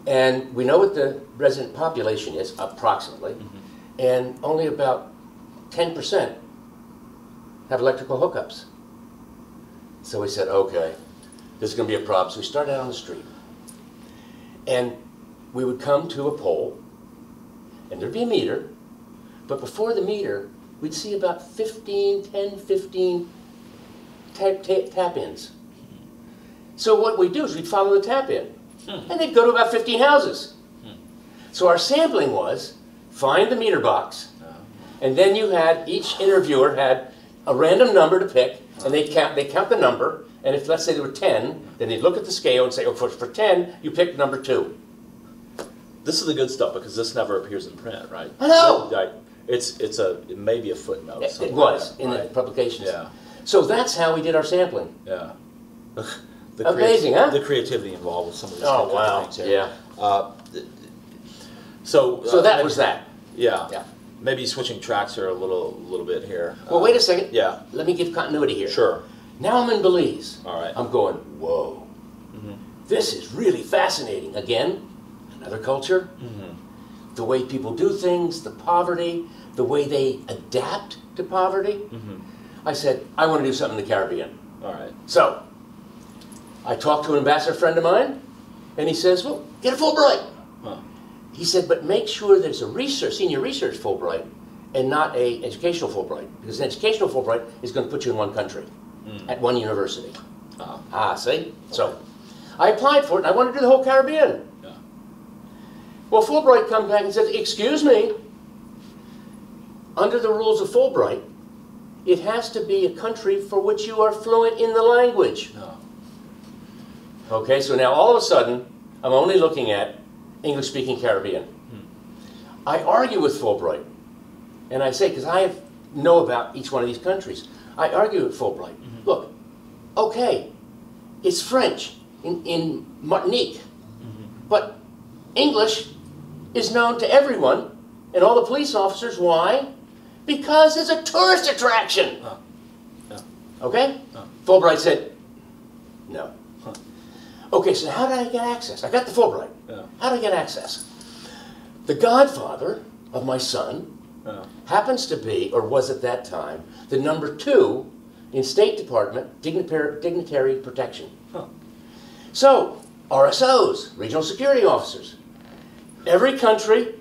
And we know what the resident population is, approximately. Mm-hmm. And only about 10% have electrical hookups. So we said, okay, this is going to be a problem. So we started out on the street. And we would come to a pole, and there'd be a meter. But before the meter, we'd see about 15, 10, 15 tap, tap, tap ins. Mm-hmm. So what we'd do is we'd follow the tap in, Hmm. and they'd go to about 15 houses. Hmm. So our sampling was find the meter box, uh-huh. and then you had each interviewer had a random number to pick, and they count they count the number, and if let's say there were 10, then they'd look at the scale and say, oh, for, for 10, you pick number two. This is the good stuff because this never appears in print, right? I know. Right. It's it's a it may be a footnote. It, it somewhere, was in the right? publications. Yeah. So that's how we did our sampling. Yeah. <laughs> The Amazing, huh? The creativity involved with some of these Oh, wow. things here. Yeah. Uh, th- so. So uh, that was that. Yeah. Yeah. Maybe switching tracks here a little, little bit here. Well, Uh, wait a second. Yeah. Let me give continuity here. Sure. Now I'm in Belize. All right. I'm going, whoa, this is really fascinating. Again, another culture, Mm -hmm. the way people do things, the poverty, the way they adapt to poverty. Mm -hmm. I said, I want to do something in the Caribbean. All right. So, I talked to an ambassador friend of mine, and he says, well, get a Fulbright. Huh. He said, but make sure there's a research, senior research Fulbright and not a educational Fulbright. Because an educational Fulbright is going to put you in one country, at one university. Ah. Ah, see? So, I applied for it, and I wanted to do the whole Caribbean. Yeah. Well, Fulbright comes back and says, excuse me, under the rules of Fulbright, it has to be a country for which you are fluent in the language. No. Okay, so now all of a sudden, I'm only looking at English speaking Caribbean. Hmm. I argue with Fulbright, and I say, because I know about each one of these countries, I argue with Fulbright. Mm-hmm. Look, okay, it's French in, in Martinique, mm-hmm. but English is known to everyone and all the police officers. Why? Because it's a tourist attraction. Yeah. Okay? Fulbright said, no. Okay, so how did I get access? I got the Fulbright. Yeah. How did I get access? The godfather of my son Yeah. happens to be, or was at that time, the number two in State Department dignitary, dignitary protection. Huh. So, RSOs, regional security officers. Every country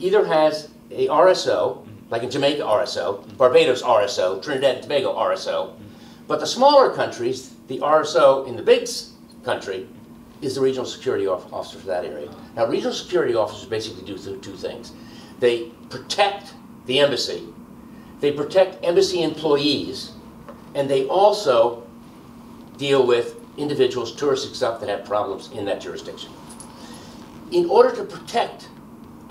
either has a RSO, mm-hmm. like in Jamaica RSO, mm-hmm. Barbados RSO, Trinidad and Tobago RSO, mm-hmm. but the smaller countries, the RSO in the big country is the regional security officer for that area. Now, regional security officers basically do two things. They protect the embassy, they protect embassy employees, and they also deal with individuals, touristic stuff that have problems in that jurisdiction. In order to protect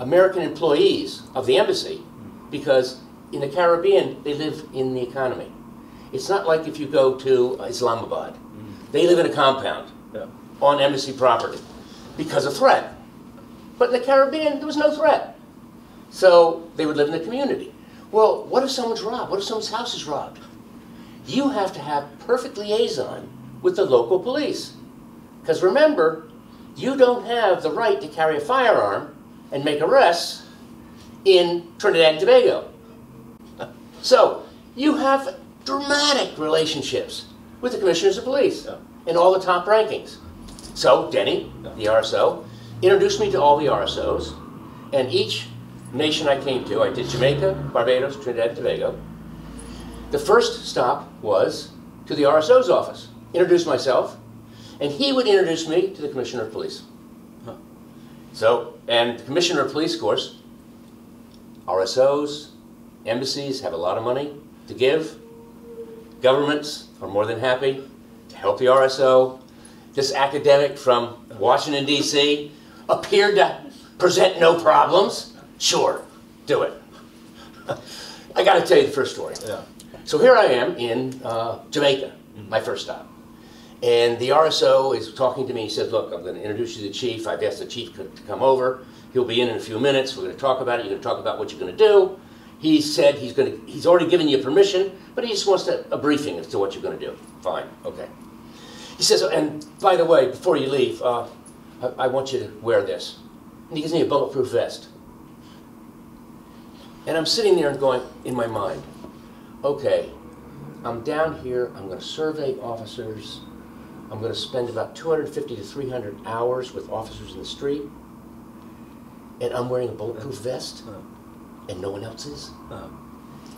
American employees of the embassy, because in the Caribbean, they live in the economy. It's not like if you go to Islamabad. Mm. They live in a compound. On embassy property because of threat. But in the Caribbean, there was no threat. So they would live in the community. Well, what if someone's robbed? What if someone's house is robbed? You have to have perfect liaison with the local police. Because remember, you don't have the right to carry a firearm and make arrests in Trinidad and Tobago. <laughs> So you have dramatic relationships with the commissioners of police and all the top rankings. So Denny, the RSO, introduced me to all the RSOs, and each nation I came to, I did Jamaica, Barbados, Trinidad and Tobago. The first stop was to the RSO's office. Introduced myself, and he would introduce me to the commissioner of police. So, and the commissioner of police, of course, RSOs, embassies have a lot of money to give. Governments are more than happy to help the RSO. This academic from Washington, D.C. appeared to present no problems. Sure, do it. <laughs> I got to tell you the first story. Yeah. So here I am in uh, Jamaica, my first stop. And the RSO is talking to me. He says, Look, I'm going to introduce you to the chief. I've asked the chief to to come over. He'll be in in a few minutes. We're going to talk about it. You're going to talk about what you're going to do. He said he's going to, he's already given you permission, but he just wants to, a briefing as to what you're going to do. Fine, okay. He says, and by the way, before you leave, uh, I, I want you to wear this. And he gives me a bulletproof vest. And I'm sitting there and going, in my mind, okay, I'm down here, I'm going to survey officers, I'm going to spend about 250 to 300 hours with officers in the street, and I'm wearing a bulletproof vest, Uh, and no one else is? uh,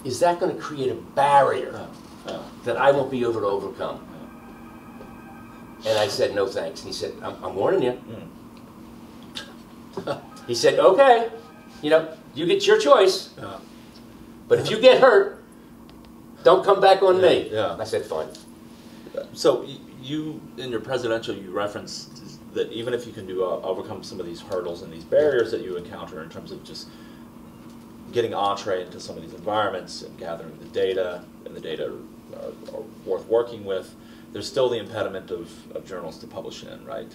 Is that going to create a barrier uh, uh, that I won't be able to overcome? And I said, no thanks. And he said, I'm, I'm warning you. <laughs> he said, okay, you know, you get your choice, uh, but if you get hurt, don't come back on me. Yeah, yeah. I said, fine. So you, in your presidential, you referenced that even if you can do, uh, overcome some of these hurdles and these barriers that you encounter in terms of just getting entree into some of these environments and gathering the data, and the data are, are worth working with, there's still the impediment of, of journals to publish in, right?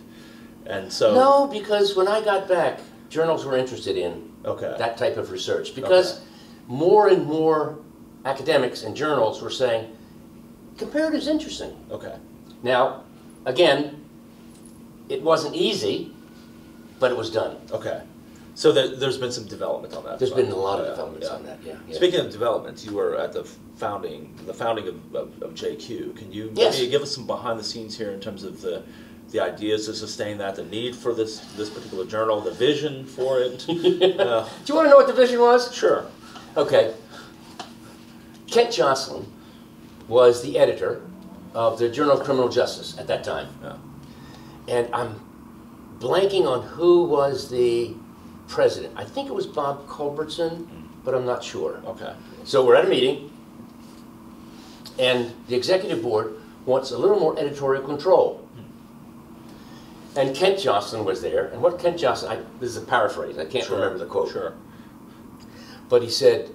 And so. No, because when I got back, journals were interested in Okay. that type of research because more and more academics and journals were saying, Comparative's interesting. Okay. Now, again, it wasn't easy, but it was done. Okay. So there, there's been some development on that. There's been a lot of developments yeah. on that, yeah. yeah. Speaking of development, you were at the founding, the founding of, of, of JQ. Can you Yes. maybe give us some behind the scenes here in terms of the the ideas to sustain that, the need for this this particular journal, the vision for it? <laughs> uh, Do you want to know what the vision was? sure. Okay. Kent Joscelyn was the editor of the Journal of Criminal Justice at that time. Yeah. And I'm blanking on who was the president. I think it was Bob Culbertson, mm-hmm. but I'm not sure. Okay. So we're at a meeting, and the executive board wants a little more editorial control. Hmm. And Kent Joscelyn was there, and what Kent Joscelyn, I, this is a paraphrase, I can't Sure. remember the quote. Sure. But he said,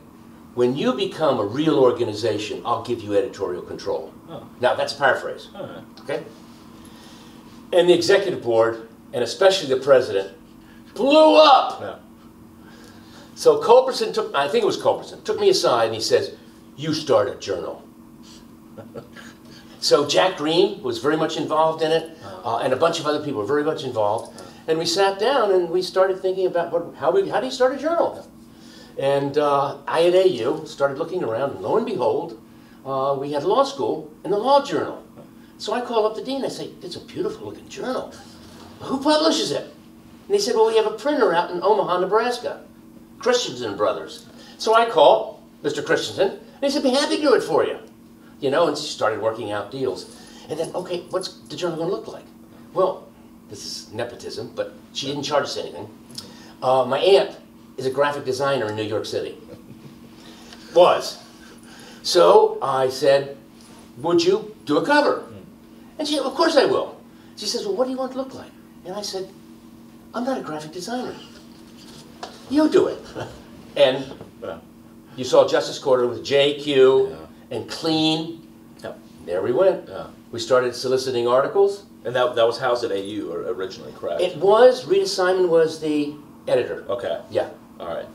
when you become a real organization, I'll give you editorial control. Oh. Now, that's a paraphrase, right. okay? And the executive board, and especially the president, blew up. Yeah. So Culbertson took, I think it was Culbertson, took me aside and he says, you start a journal. <laughs> so Jack Greene was very much involved in it, uh, and a bunch of other people were very much involved. And we sat down and we started thinking about what, how, we, how do you start a journal? And uh, I at AU started looking around, and lo and behold, uh, we had law school and the law journal. So I call up the dean, I say, it's a beautiful looking journal. Who publishes it? And he said, well, we have a printer out in Omaha, Nebraska. Christensen Brothers. So I called Mr. Christensen, and he said, be happy to do it for you. You know, and she started working out deals. And then, okay, what's the journal going to look like? Well, this is nepotism, but she didn't charge us anything. Uh, my aunt is a graphic designer in New York City. Was. So I said, would you do a cover? And she said, of course I will. She says, well, what do you want to look like? And I said, I'm not a graphic designer. You do it. <laughs> And Yeah. you saw Justice Quarter with JQ Yeah. and Clean. Yeah. There we went. Yeah. We started soliciting articles. And that, that was housed at AU originally, correct? It was, Rita Simon was the editor. okay. Yeah, All right.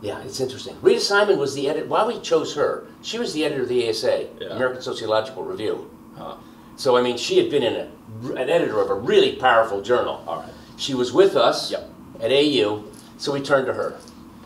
yeah, it's interesting. Rita Simon was the editor, why we chose her, she was the editor of the ASA, Yeah. American Sociological Review. Huh. So, I mean, she had been in a, an editor of a really powerful journal. All right. She was with us Yep. at AU, so we turned to her.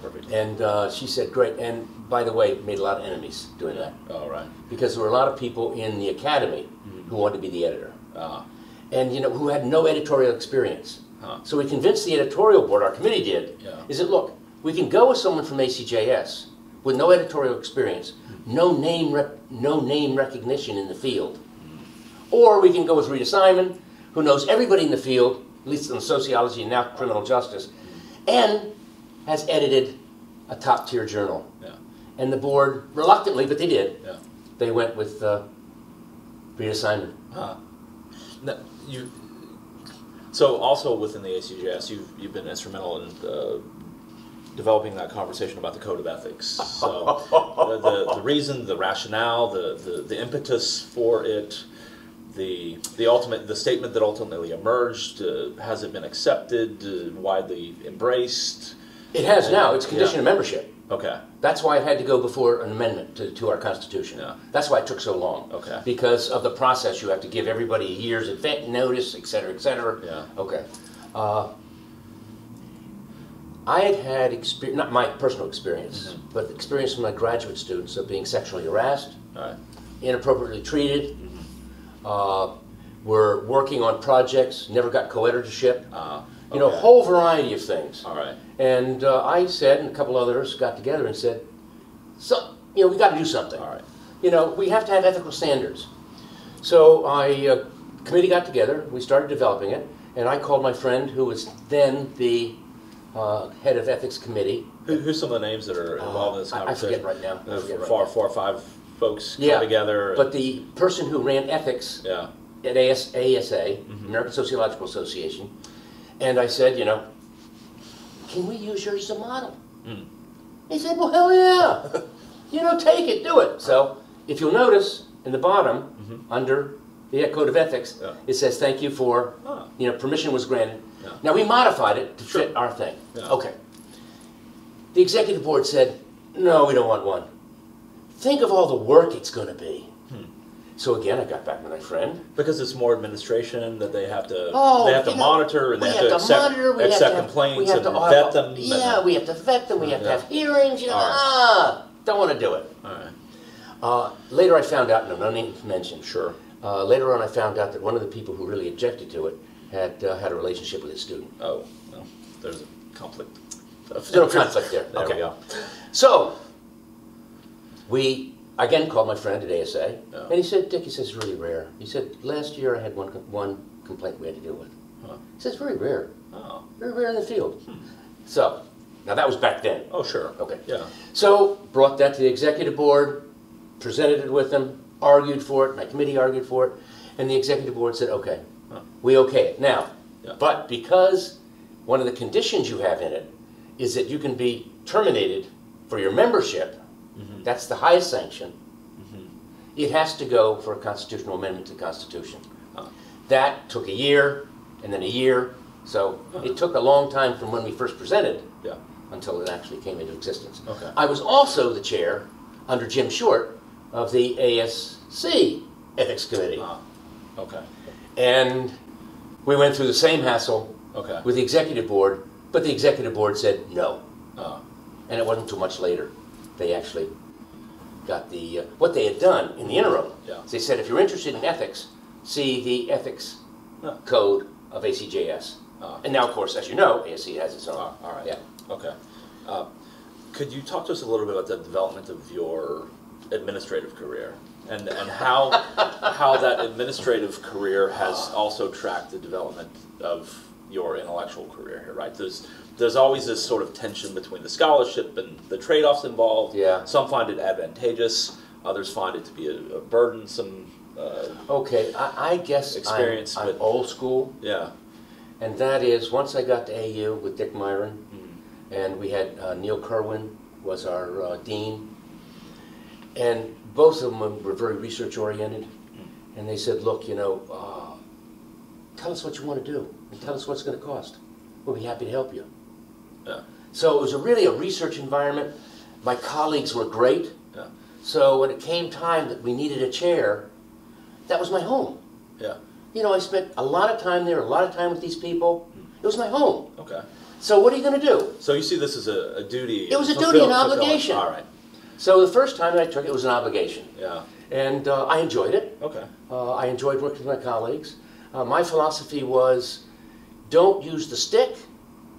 Perfect. And uh, she said, great. And by the way, made a lot of enemies doing that. All right. Because there were a lot of people in the academy who wanted to be the editor. Ah. And, you know, who had no editorial experience. Huh. So we convinced the editorial board, our committee did, Yeah. is that, look, we can go with someone from ACJS with no editorial experience, no name, rep, no name recognition in the field. Or we can go with Rita Simon, who knows everybody in the field, at least in sociology and now criminal justice, and has edited a top tier journal. Yeah. And the board, reluctantly, but they did, Yeah. they went with uh, Rita Simon. Huh. Now, you. So also within the ACJS, you've you've been instrumental in uh, developing that conversation about the code of ethics. So <laughs> the, the the reason, the rationale, the, the the impetus for it, the the ultimate the statement that ultimately emerged, uh, has it been accepted, uh, widely embraced? It has now, it's condition Yeah. of membership. Okay. That's why it had to go before an amendment to, to our Constitution. Yeah. That's why it took so long. Okay. Because of the process, you have to give everybody a year's advance notice, et cetera, et cetera. Yeah. Okay. Uh, I had had experience, not my personal experience, Mm-hmm. but experience from my graduate students of being sexually harassed, right. inappropriately treated, Mm-hmm. Uh, were working on projects, never got co-editorship, Uh, you know, a whole variety of things. All right. And uh, I said, and a couple others got together and said, so, you know, we got to do something. All right. You know, we have to have ethical standards. So I, uh, committee got together, we started developing it, and I called my friend who was then the uh, head of ethics committee. Who, who's some of the names that are involved in this Uh, I- I conversation? forget right now. I Uh, forget four, four or five folks Yeah, come together. But the person who ran ethics yeah. at AS, ASA, Mm-hmm. American Sociological Association, and I said, you know, can we use yours as a model? Mm. He said, well, hell yeah. you know, take it, do it. So if you'll notice in the bottom, under the Code of Ethics. Yeah. it says thank you for, Ah. you know, permission was granted. Yeah. Now we modified it to Sure. fit our thing. Yeah. Okay. The executive board said, no, we don't want one. Think of all the work it's going to be. Hmm. So again, I got back with my friend. Because it's more administration that they have to, Oh, they have to know, monitor and they have to accept, monitor, have accept complaints we have and to have- vet them. and- Yeah, we have to vet them. We have to have hearings. You know, right. ah, don't want to do it. All right, Uh, later, I found out, no, no name mentioned. sure. Uh, later on, I found out that one of the people who really objected to it had uh, had a relationship with his student. Oh, well, there's a conflict. of No conflict there. There <laughs> Okay. we go. So, we again called my friend at ASA, Yeah. Oh. and he said, Dick, he says, it's really rare. He said, last year I had one, one complaint we had to deal with. Huh. He says, very rare. Oh, Very rare in the field. Hmm. So, now that was back then. oh, sure. Okay. Yeah, So, brought that to the executive board, presented it with them, argued for it, my committee argued for it, and the executive board said, okay, Huh. we okay it. Now, Yeah. but because one of the conditions you have in it is that you can be terminated for your membership. That's the highest sanction, Mhm. it has to go for a constitutional amendment to the Constitution. Ah. That took a year, and then a year, so it took a long time from when we first presented yeah, until it actually came into existence. Okay. I was also the chair, under Jim Short, of the ASC Ethics Committee. ah, okay, And we went through the same hassle okay. with the executive board, but the executive board said no. Ah, And it wasn't too much later. They actually got the, uh, what they had done in the interim. Yeah. They said, if you're interested in ethics, see the ethics Yeah. code of ACJS. Ah. And now, of course, as you know, ASC has its own. ah, all right. Yeah. Okay. Uh, Could you talk to us a little bit about the development of your administrative career? And, and how, <laughs> how that administrative career has also tracked the development of your intellectual career here, right? There's, there's always this sort of tension between the scholarship and the trade-offs involved. Yeah. Some find it advantageous, others find it to be a a burdensome, uh, Okay, I, I guess I'm- Experience I'm, with- old school, yeah. and that is once I got to AU with Dick Myren, Mm. and we had uh, Neil Kerwin was our uh, dean, and both of them were very research oriented, and they said, "Look, you know, uh, tell us what you want to do, and tell us what's going to cost. We'll be happy to help you." Yeah. So it was a really a research environment. My colleagues were great. Yeah. So when it came time that we needed a chair, that was my home. Yeah. You know, I spent a lot of time there, a lot of time with these people. It was my home. Okay. So what are you going to do? So you see this as a, a duty? It was a duty and obligation. All right. So the first time that I took it, it was an obligation. Yeah. And uh, I enjoyed it. Okay. Uh, I enjoyed working with my colleagues. Uh, my philosophy was don't use the stick,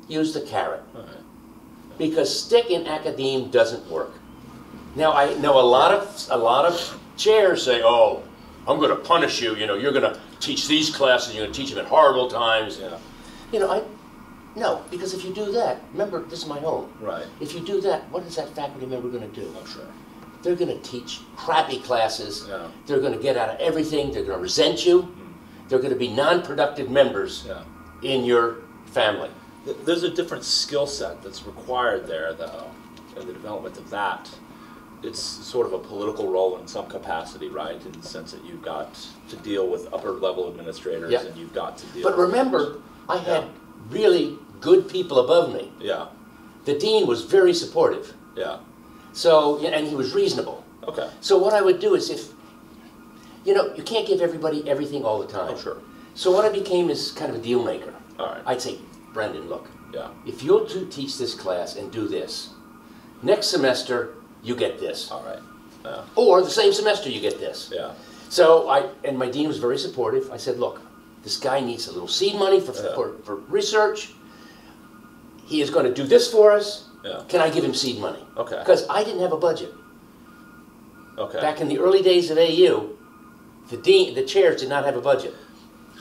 use the carrot. Right. Because stick in academe doesn't work. Now I know a lot of a lot of chairs say, "Oh, I'm going to punish you. You know, you're going to teach these classes. You're going to teach them at horrible times." Yeah. You know, I no, because if you do that, remember this is my home. Right. If you do that, what is that faculty member going to do? Oh, sure. They're going to teach crappy classes. Yeah. They're going to get out of everything. They're going to resent you. Mm-hmm. They're going to be non-productive members Yeah. In your family. There's a different skill set that's required there, though, in the development of that. It's sort of a political role in some capacity, right? In the sense that you've got to deal with upper level administrators Yeah. and you've got to deal. But remember, I had Yeah. really good people above me. Yeah. The dean was very supportive. Yeah. So, and he was reasonable. Okay. So what I would do is if, you know, you can't give everybody everything all the time. Oh, sure. So what I became is kind of a deal maker. All right. I'd say, Brendan, look, Yeah. if you'll teach this class and do this, next semester you get this. All right. Yeah. Or the same semester you get this. Yeah. So I, and my dean was very supportive. I said, look, this guy needs a little seed money for, Yeah. for, for research. He is going to do this for us. Yeah. Can I give him seed money? Okay. Because I didn't have a budget. Okay. Back in the early days of AU, the dean, the chairs did not have a budget.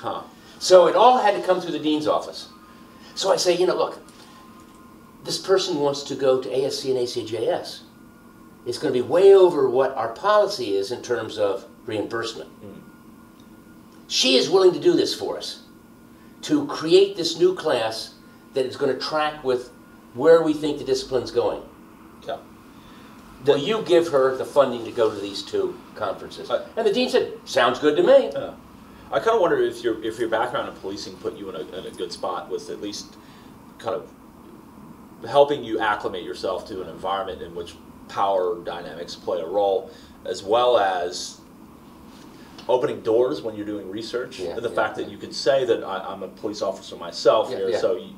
Huh. So it all had to come through the dean's office. So I say, you know, look, this person wants to go to ASC and ACJS. It's going to be way over what our policy is in terms of reimbursement. She is willing to do this for us, to create this new class that is going to track with where we think the discipline's going. Yeah. Will you give her the funding to go to these two conferences? Uh, and the dean said, sounds good to me. Yeah. I kind of wonder if your if your background in policing put you in a, in a good spot with at least kind of helping you acclimate yourself to an environment in which power dynamics play a role, as well as opening doors when you're doing research. Yeah, the yeah, fact that yeah. you can say that I, I'm a police officer myself here, so you,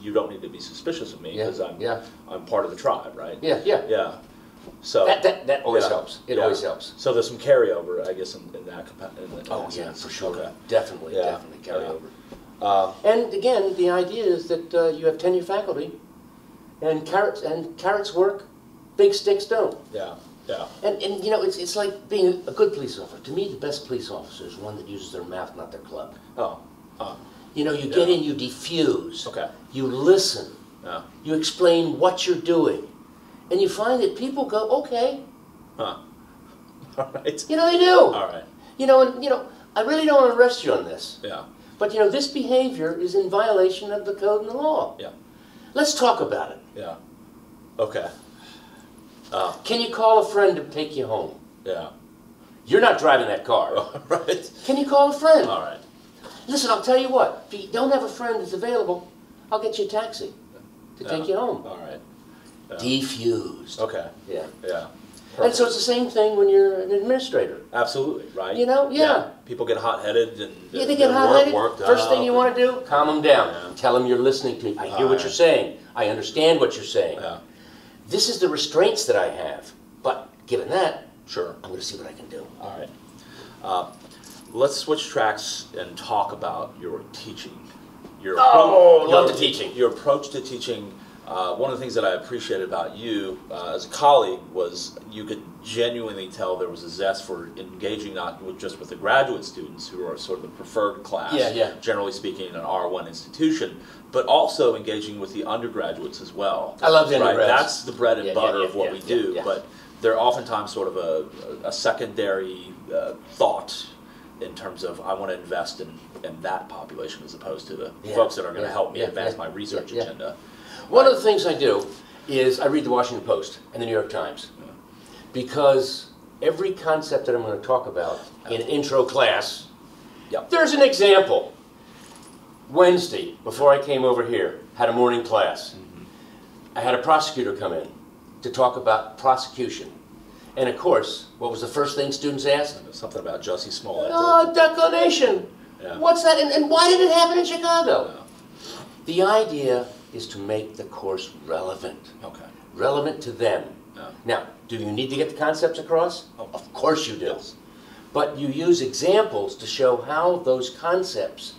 you don't need to be suspicious of me because I'm yeah. I'm part of the tribe, right? Yeah, yeah. Yeah. So That, that, that always yeah, helps. It yeah. always helps. So there's some carryover, I guess, in, in that capacity. Oh, yeah, for sure. Okay. Definitely, Yeah, definitely carryover. yeah. Uh, And again, the idea is that uh, you have tenure faculty, and carrots and carrots work, big sticks don't. yeah. Yeah. And, and you know, it's, it's like being a good police officer. To me, the best police officer is one that uses their mouth, not their club. Oh. Uh, You know, you get in, you defuse. okay. you listen, Yeah. you explain what you're doing, and you find that people go, okay, Huh. <laughs> All right. you know, they do. All right. You know, and you know, I really don't want to arrest you on this, Yeah. but you know, this behavior is in violation of the code and the law. Yeah. Let's talk about it. Yeah. Okay. Uh, Can you call a friend to take you home? yeah. You're not driving that car. <laughs> All right. Can you call a friend? All right. Listen, I'll tell you what. If you don't have a friend that's available, I'll get you a taxi to Yeah. take you home. All right. Yeah. Defused. Okay. Yeah. Yeah. And so it's the same thing when you're an administrator. Absolutely, right? You know, yeah. People get hot-headed and Yeah, they get hot headed. First thing you want to do, calm them down. Yeah. Tell them you're listening to me. I hear what Alright. you're saying. I understand what you're saying. Yeah, This is the restraints that I have. But given that, sure. I'm going to see what I can do. All right. Uh, let's switch tracks and talk about your teaching. Your Oh, appro- love your- the teaching. Your approach to teaching. Uh, one of the things that I appreciated about you uh, as a colleague was you could genuinely tell there was a zest for engaging not with, just with the graduate students who are sort of the preferred class, Yeah, yeah. generally speaking, in an R1 institution, but also engaging with the undergraduates as well. I love the right? undergrads. That's the bread and Yeah, butter of what we do, but they're oftentimes sort of a, a secondary uh, thought in terms of I want to invest in, in that population as opposed to the folks that are going to help me advance my research agenda. One of the things I do is I read the Washington Post and the New York Times because every concept that I'm going to talk about in intro class, Yep. there's an example. Wednesday, before I came over here, had a morning class. Mm-hmm. I had a prosecutor come in to talk about prosecution. And of course, what was the first thing students asked? Something about Jussie Smollett. Uh, oh, declination. Yeah. What's that? And, and why did it happen in Chicago? Yeah. The idea is to make the course relevant. Okay. relevant to them. Yeah. Now, do you need to get the concepts across? Oh. Of course you do. Yes. But you use examples to show how those concepts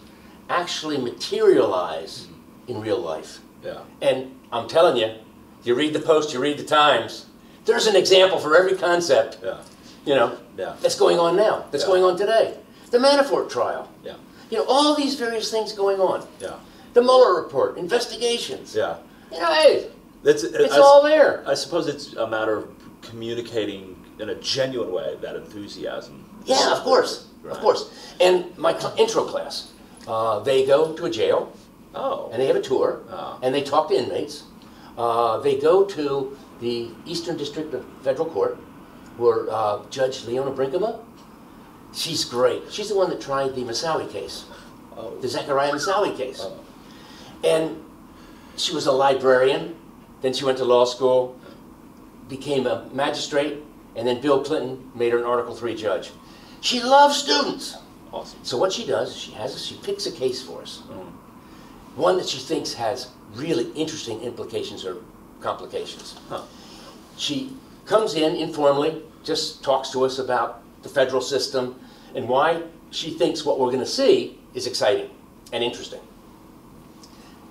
actually materialize mm-hmm. in real life. Yeah. And I'm telling you, you read the Post, you read the Times, there's an example for every concept, Yeah. you know, Yeah. that's going on now, that's Yeah. going on today. The Manafort trial, Yeah. you know, all these various things going on. Yeah. The Mueller report, investigations. Yeah. You know, hey, It's, it's I, all there. I suppose it's a matter of communicating in a genuine way that enthusiasm. Yeah, of course, Right. of course. And my intro class, uh, they go to a jail Oh. and they have a tour Ah. and they talk to inmates. Uh, they go to the Eastern District of Federal Court, where uh, Judge Leona Brinkema, she's great. She's the one that tried the Moussaoui case, Oh. the Zacarias Moussaoui case. Oh. And she was a librarian, then she went to law school, became a magistrate, and then Bill Clinton made her an Article 3 judge. She loves students. Awesome. So what she does, she has she picks a case for us, Mm. one that she thinks has really interesting implications or complications. Huh. She comes in informally, just talks to us about the federal system and why she thinks what we're going to see is exciting and interesting.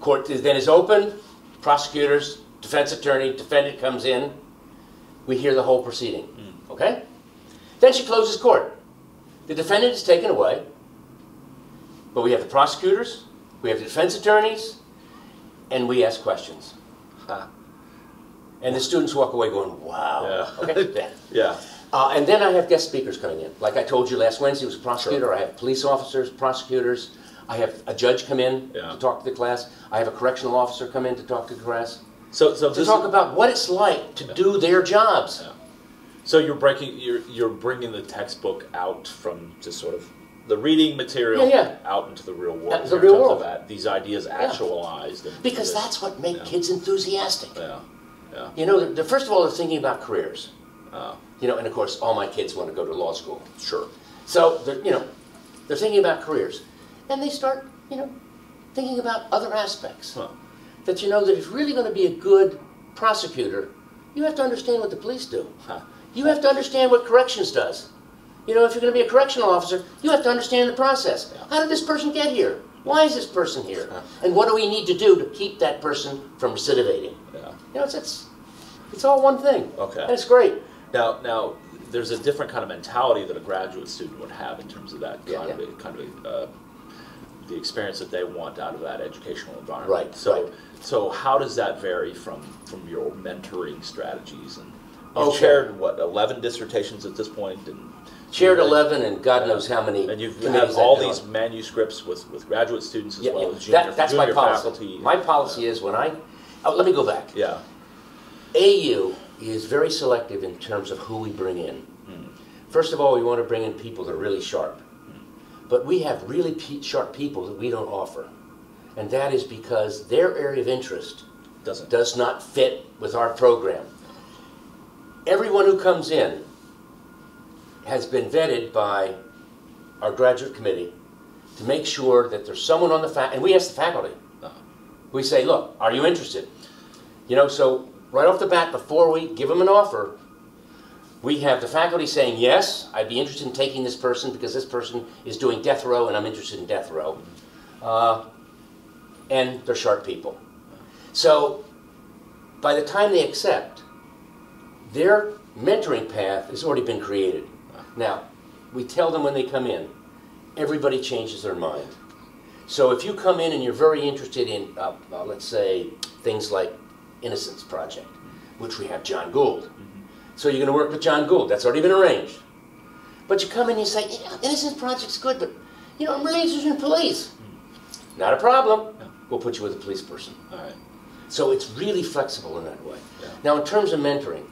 Court then is open, prosecutors, defense attorney, defendant comes in, we hear the whole proceeding. Okay? Then she closes court. The defendant is taken away, but we have the prosecutors, we have the defense attorneys, and we ask questions. Ha. And the students walk away going, wow. Yeah. Okay? <laughs> Yeah. Uh, and then I have guest speakers coming in. Like I told you last Wednesday, was a prosecutor. I have police officers, prosecutors. I have a judge come in Yeah. to talk to the class. I have a correctional officer come in to talk to the class. So, so To this talk about what it's like to do their jobs. Yeah. So you're breaking, you're you're bringing the textbook out from just sort of the reading material Yeah, yeah. out into the real world. Out the real world. That these ideas actualized. and- Because that's what makes Yeah. kids enthusiastic. Yeah. Yeah. You know, the, first of all, they're thinking about careers. Uh, You know, and of course, all my kids want to go to law school. sure. So, they're, you know, they're thinking about careers. And they start, you know, thinking about other aspects. Huh. That you know that if you're really going to be a good prosecutor, you have to understand what the police do. Huh. You have to understand what corrections does. You know, if you're going to be a correctional officer, you have to understand the process. Yeah. How did this person get here? Why is this person here? Huh. And what do we need to do to keep that person from recidivating? Yeah. You know, it's, it's, it's all one thing. Okay. And it's great. Now, now, there's a different kind of mentality that a graduate student would have in terms of that kind yeah. of, kind of uh, the experience that they want out of that educational environment. Right, So, right. so how does that vary from from your mentoring strategies? And you've Okay. chaired what 11 dissertations at this point, and Chaired 11 and God knows how many and you've committees had all these on. manuscripts with, with graduate students as Yeah, well yeah. as junior, That, that's my policy. faculty. My policy is when I, oh, let me go back. Yeah. AU is very selective in terms of who we bring in. Hmm. First of all, we want to bring in people that are really sharp. But we have really pe- sharp people that we don't offer. And that is because their area of interest Doesn't. does not fit with our program. Everyone who comes in has been vetted by our graduate committee to make sure that there's someone on the fac, and we ask the faculty. Uh, We say, look, are you interested? You know, so right off the bat, before we give them an offer, we have the faculty saying, yes, I'd be interested in taking this person because this person is doing death row and I'm interested in death row. Uh, and they're sharp people. So by the time they accept, their mentoring path has already been created. Now, we tell them when they come in, everybody changes their mind. So if you come in and you're very interested in, uh, uh, let's say, things like Innocence Project, which we have Jon Gould. So you're going to work with Jon Gould. That's already been arranged. But you come in and you say, yeah, Innocence Project's good, but, you know, I'm really interested in police. Not a problem. We'll put you with a police person. all right. So it's really flexible in that way. Yeah. Now, in terms of mentoring,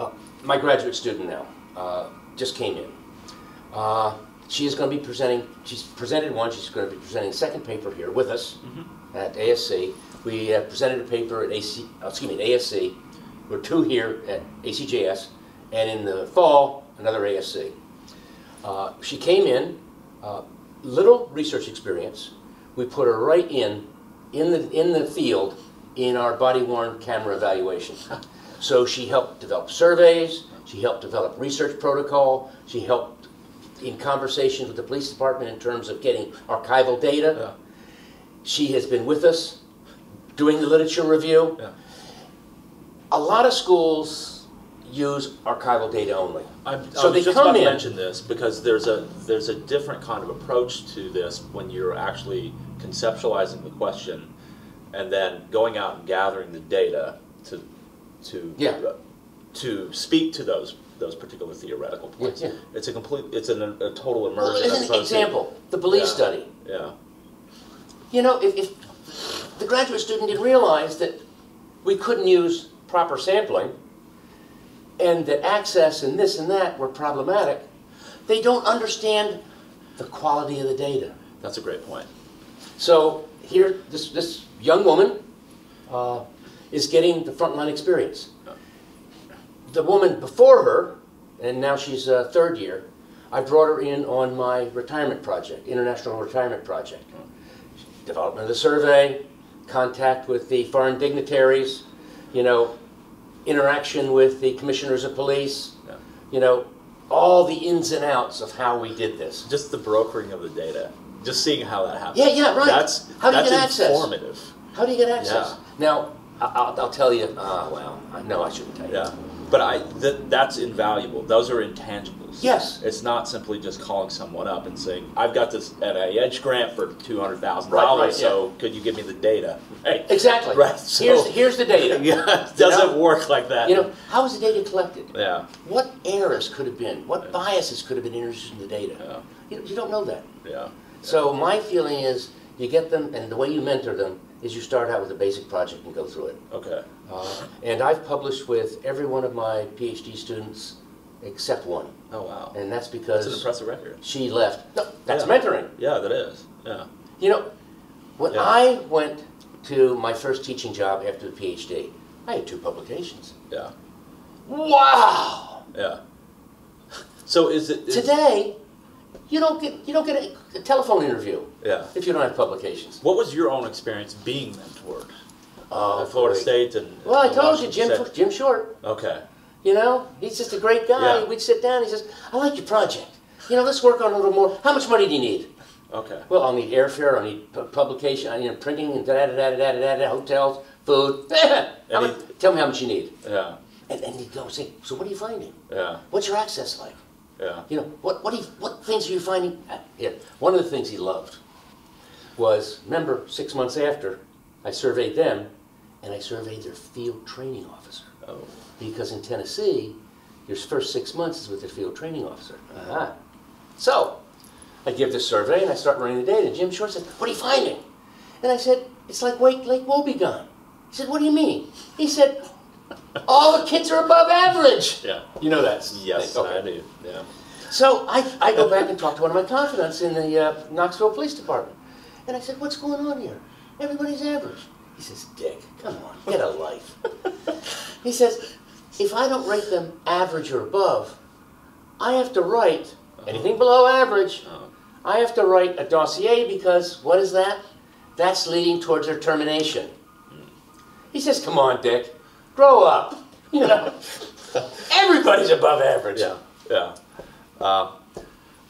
uh, my graduate student now uh, just came in. Uh, she is going to be presenting, she's presented one, she's going to be presenting a second paper here with us at ASC. We presented a paper at AC, excuse me, at ASC. We're two here at ACJS, and in the fall, another ASC. Uh, she came in, uh, little research experience. We put her right in, in the, in the field, in our body-worn camera evaluation. <laughs> So she helped develop surveys, she helped develop research protocol, she helped in conversations with the police department in terms of getting archival data. Yeah. She has been with us doing the literature review. Yeah. A lot of schools use archival data only. I'm, So I they was just come about to mention this because there's a there's a different kind of approach to this when you're actually conceptualizing the question and then going out and gathering the data to to Yeah. uh, to speak to those those particular theoretical points. Yeah, yeah. It's a complete it's an, a total immersion. as as an opposed to- example, the belief study. Yeah. You know, if, if the graduate student didn't realize that we couldn't use proper sampling and that access and this and that were problematic, they don't understand the quality of the data. That's a great point. So here, this, this young woman uh, is getting the frontline experience. The woman before her, and now she's uh, third year, I brought her in on my retirement project, international retirement project. Development of the survey, contact with the foreign dignitaries, you know, interaction with the commissioners of police, Yeah. you know, all the ins and outs of how we did this. Just the brokering of the data. Just seeing how that happens. Yeah, yeah, right. That's How do you that's get access? informative. How do you get access? Yeah. Now, I- I'll, I'll tell you, ah, well, I know I shouldn't tell you. Yeah, but I th- that's invaluable. Those are intangibles. Yes. it's not simply just calling someone up and saying, "I've got this NIH grant for two hundred thousand Right, right, dollars, so could you give me the data?" Right. Exactly. Right, so- here's, here's the data. <laughs> Yeah, it doesn't You know? work like that. You know, how was the data collected? Yeah. What errors could have been? What biases could have been introduced in the data? Yeah. You, you don't know that. Yeah. So my feeling is you get them, and the way you mentor them is you start out with a basic project and go through it. Okay. Uh, and I've published with every one of my PhD students except one, Oh wow. and that's because That's an impressive record. she left. No, that's Yeah. mentoring. Yeah, that is. Yeah. You know, when Yeah. I went to my first teaching job after the PhD, I had two publications. Yeah. Wow! Yeah. So is it is, Today, you don't get you don't get a, a telephone interview Yeah. if you don't have publications. What was your own experience being mentored Oh, at Florida great. State and? Well, I and told you, Jim State? Jim Short. Okay. You know, he's just a great guy. Yeah. We'd sit down. He says, "I like your project. You know, let's work on it a little more. How much money do you need?" Okay. Well, I'll need airfare. I'll need pu- publication. I need printing and da da da da da da da. Hotels, food. <laughs> Much- tell me how much you need. Yeah. And, and he'd go say, "So what are you finding? Yeah. What's your access like? Yeah. You know, what what, you, what things are you finding?" Uh, Here, one of the things he loved was remember six months after I surveyed them, and I surveyed their field training officer Oh. Because in Tennessee, your first six months is with the field training officer. Uh-huh. So, I give this survey and I start running the data. Jim Short said, "What are you finding?" And I said, "It's like Wake Lake Wobegon." He said, "What do you mean?" He said, "All the kids are above average." Yeah. You know that? Yes, Okay. I do. Yeah. So I, I go back and talk to one of my confidants in the uh, Knoxville Police Department. And I said, what's going on here? Everybody's average. He says, Dick, come on, get a life. <laughs> he says, if I don't rate them average or above, I have to write anything below average. Oh. I have to write a dossier because what is that? That's leading towards their termination. He says, come on, Dick, grow up. <laughs> You know, <laughs> everybody's above average. Yeah. Yeah. Uh,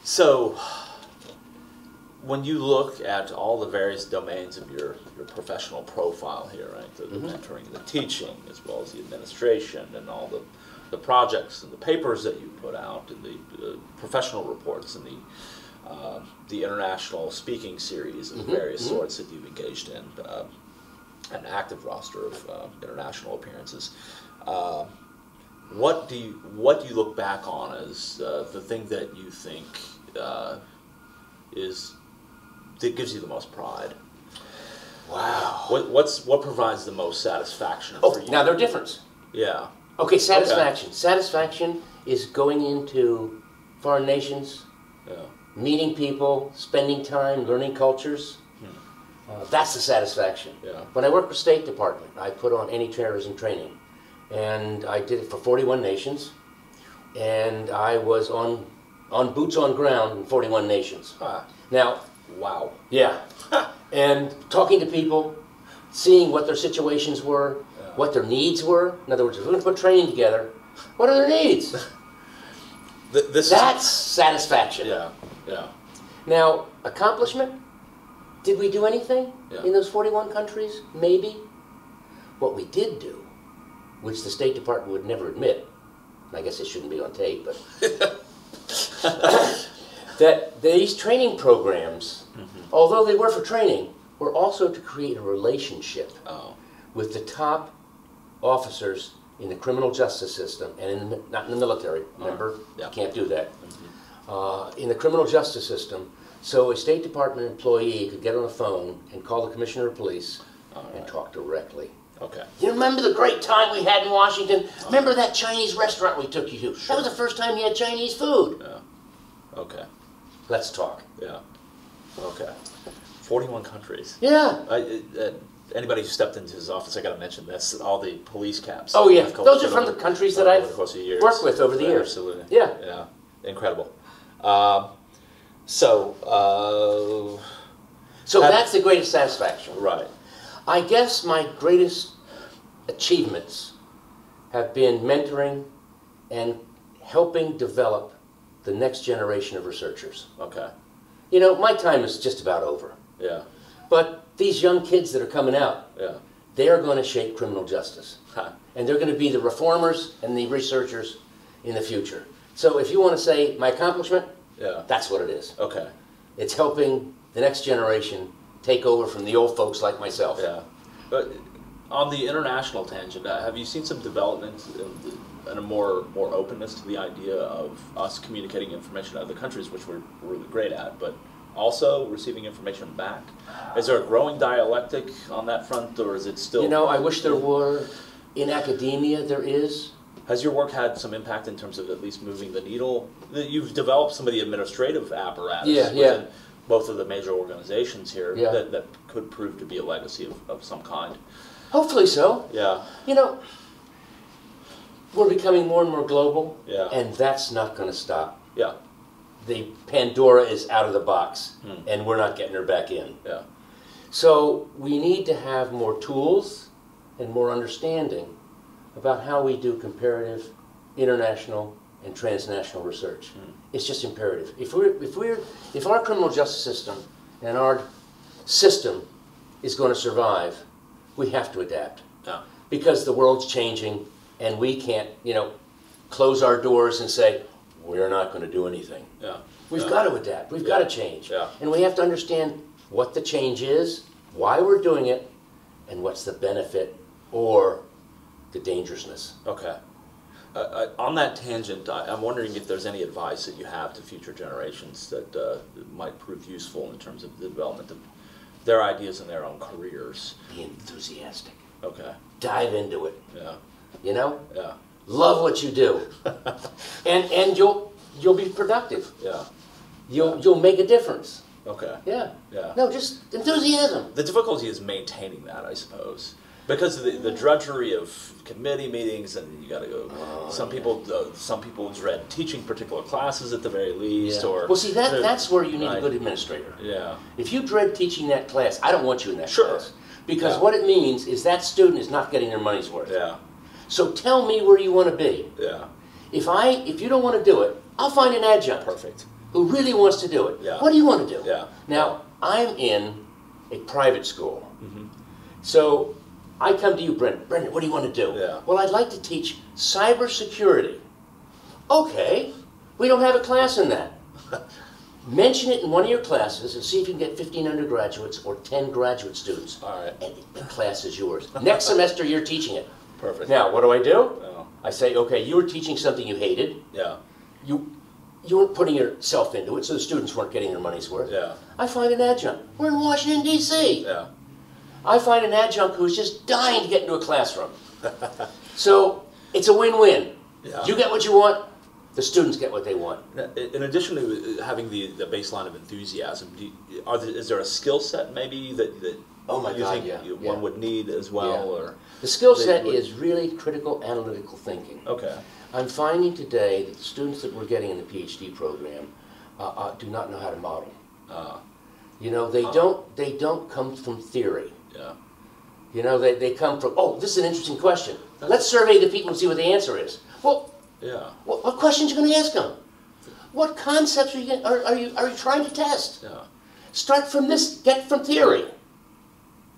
so, when you look at all the various domains of your, your professional profile here, right, the, the mentoring, the teaching, as well as the administration, and all the, the projects and the papers that you put out, and the uh, professional reports, and the uh, the international speaking series of various sorts that you've engaged in, uh, an active roster of uh, international appearances. Uh, what do you what do you look back on as uh, the thing that you think uh, is that gives you the most pride? Wow. What what's what provides the most satisfaction Oh, for you? now they're different. Yeah. Okay, satisfaction. Satisfaction is going into foreign nations, Yeah. meeting people, spending time, learning cultures. Uh, that's the satisfaction. Yeah. When I worked for State Department, I put on anti-terrorism training, and I did it for 41 nations, and I was on on boots on ground in 41 nations. Ah, Now, wow. yeah. and talking to people, seeing what their situations were, what their needs were. In other words, if we're going to put training together, what are their needs? <laughs> Th- this That's satisfaction. yeah yeah Now, accomplishment? Did we do anything Yeah. in those 41 countries? Maybe. What we did do, which the State Department would never admit, I guess it shouldn't be on tape, but <laughs> <laughs> that these training programs, mm-hmm. although they were for training, were also to create a relationship oh with the top officers in the criminal justice system and in the, not in the military. Uh-huh. Remember, Yeah. you can't do that. Mm-hmm. Uh, in the criminal justice system, so a State Department employee could get on the phone and call the Commissioner of Police All and talk directly. okay You remember the great time we had in Washington? Uh-huh. Remember that Chinese restaurant we took you to? That was the first time you had Chinese food. yeah okay Let's talk. yeah okay forty one countries. Yeah. I, uh, anybody who stepped into his office, I got to mention that's all the police caps. Oh, yeah. Those are from the countries that I've the years. worked with over the years. Absolutely. Yeah. Yeah. Incredible. Um, so, uh, So that's the greatest satisfaction. right. I guess my greatest achievements have been mentoring and helping develop the next generation of researchers. Okay. You know, my time is just about over. Yeah. But these young kids that are coming out, Yeah. they are going to shape criminal justice. Ha. And they're going to be the reformers and the researchers in the future. So if you want to say my accomplishment, Yeah. that's what it is. Okay. It's helping the next generation take over from the old folks like myself. Yeah. But on the international tangent, uh, have you seen some developments in, in a more more openness to the idea of us communicating information to other countries, which we're really great at, but also receiving information back? Is there a growing dialectic on that front, or is it still? You know, I wish there were. In academia, there is. Has your work had some impact in terms of at least moving the needle? You've developed some of the administrative apparatus Yeah, yeah. within both of the major organizations here Yeah. that, that could prove to be a legacy of, of some kind. Hopefully so. Yeah, You know, we're becoming more and more global, Yeah. and that's not going to stop. yeah, the Pandora is out of the box hmm. and we're not getting her back in. Yeah. So we need to have more tools and more understanding about how we do comparative, international, and transnational research. Hmm. It's just imperative. If we're, if we're, if our criminal justice system and our system is going to survive, we have to adapt Yeah. because the world's changing and we can't, you know, close our doors and say, we're not going to do anything. Yeah. We've Yeah. got to adapt. We've got to change. Yeah. And we have to understand what the change is, why we're doing it, and what's the benefit or the dangerousness. Okay. Uh, uh, on that tangent, I, I'm wondering if there's any advice that you have to future generations that uh, might prove useful in terms of the development of their ideas and their own careers. Be enthusiastic. Okay. Dive into it. Yeah. You know? Yeah. Love what you do. <laughs> and and you'll you'll be productive. Yeah. You'll you'll make a difference. Okay. Yeah. Yeah. No, just enthusiasm. The difficulty is maintaining that, I suppose, because of the, the drudgery of committee meetings, and you got to go. Oh, some yeah. people, uh, some people dread teaching particular classes at the very least, Yeah. or well, see that that's where you need right. a good administrator. Yeah. If you dread teaching that class, I don't want you in that Sure. class. Because Yeah. what it means is that student is not getting their money's worth. Yeah. So tell me where you want to be. Yeah. If I if you don't want to do it, I'll find an adjunct Perfect. who really wants to do it. Yeah. What do you want to do? Yeah. Now, I'm in a private school. mm-hmm. So I come to you, Brendan. Brendan, what do you want to do? Yeah. Well, I'd like to teach cybersecurity. Okay, we don't have a class in that. <laughs> Mention it in one of your classes and see if you can get 15 undergraduates or 10 graduate students. All right. And the class is yours. Next semester, you're teaching it. Perfect. Now, what do I do? Yeah. I say, okay, you were teaching something you hated. Yeah. You, you weren't putting yourself into it, so the students weren't getting their money's worth. Yeah. I find an adjunct. We're in Washington, D.C. Yeah. I find an adjunct who's just dying to get into a classroom. <laughs> so it's a win-win. Yeah. You get what you want, the students get what they want. In addition to having the, the baseline of enthusiasm, do you, are there, is there a skill set maybe that, that Oh my you God, think yeah, you- yeah. one would need as well? Yeah. Or The skill set would- is really critical analytical thinking. okay, I'm finding today that the students that we're getting in the PhD program uh, uh, do not know how to model. uh, You know, they Uh. don't they don't come from theory. yeah, You know, they, they come from, oh, this is an interesting question. Let's survey the people and see what the answer is. Well, yeah, what, what questions are you going to ask them? What concepts are you, are, are, you, are you trying to test? yeah, Start from this, get from theory,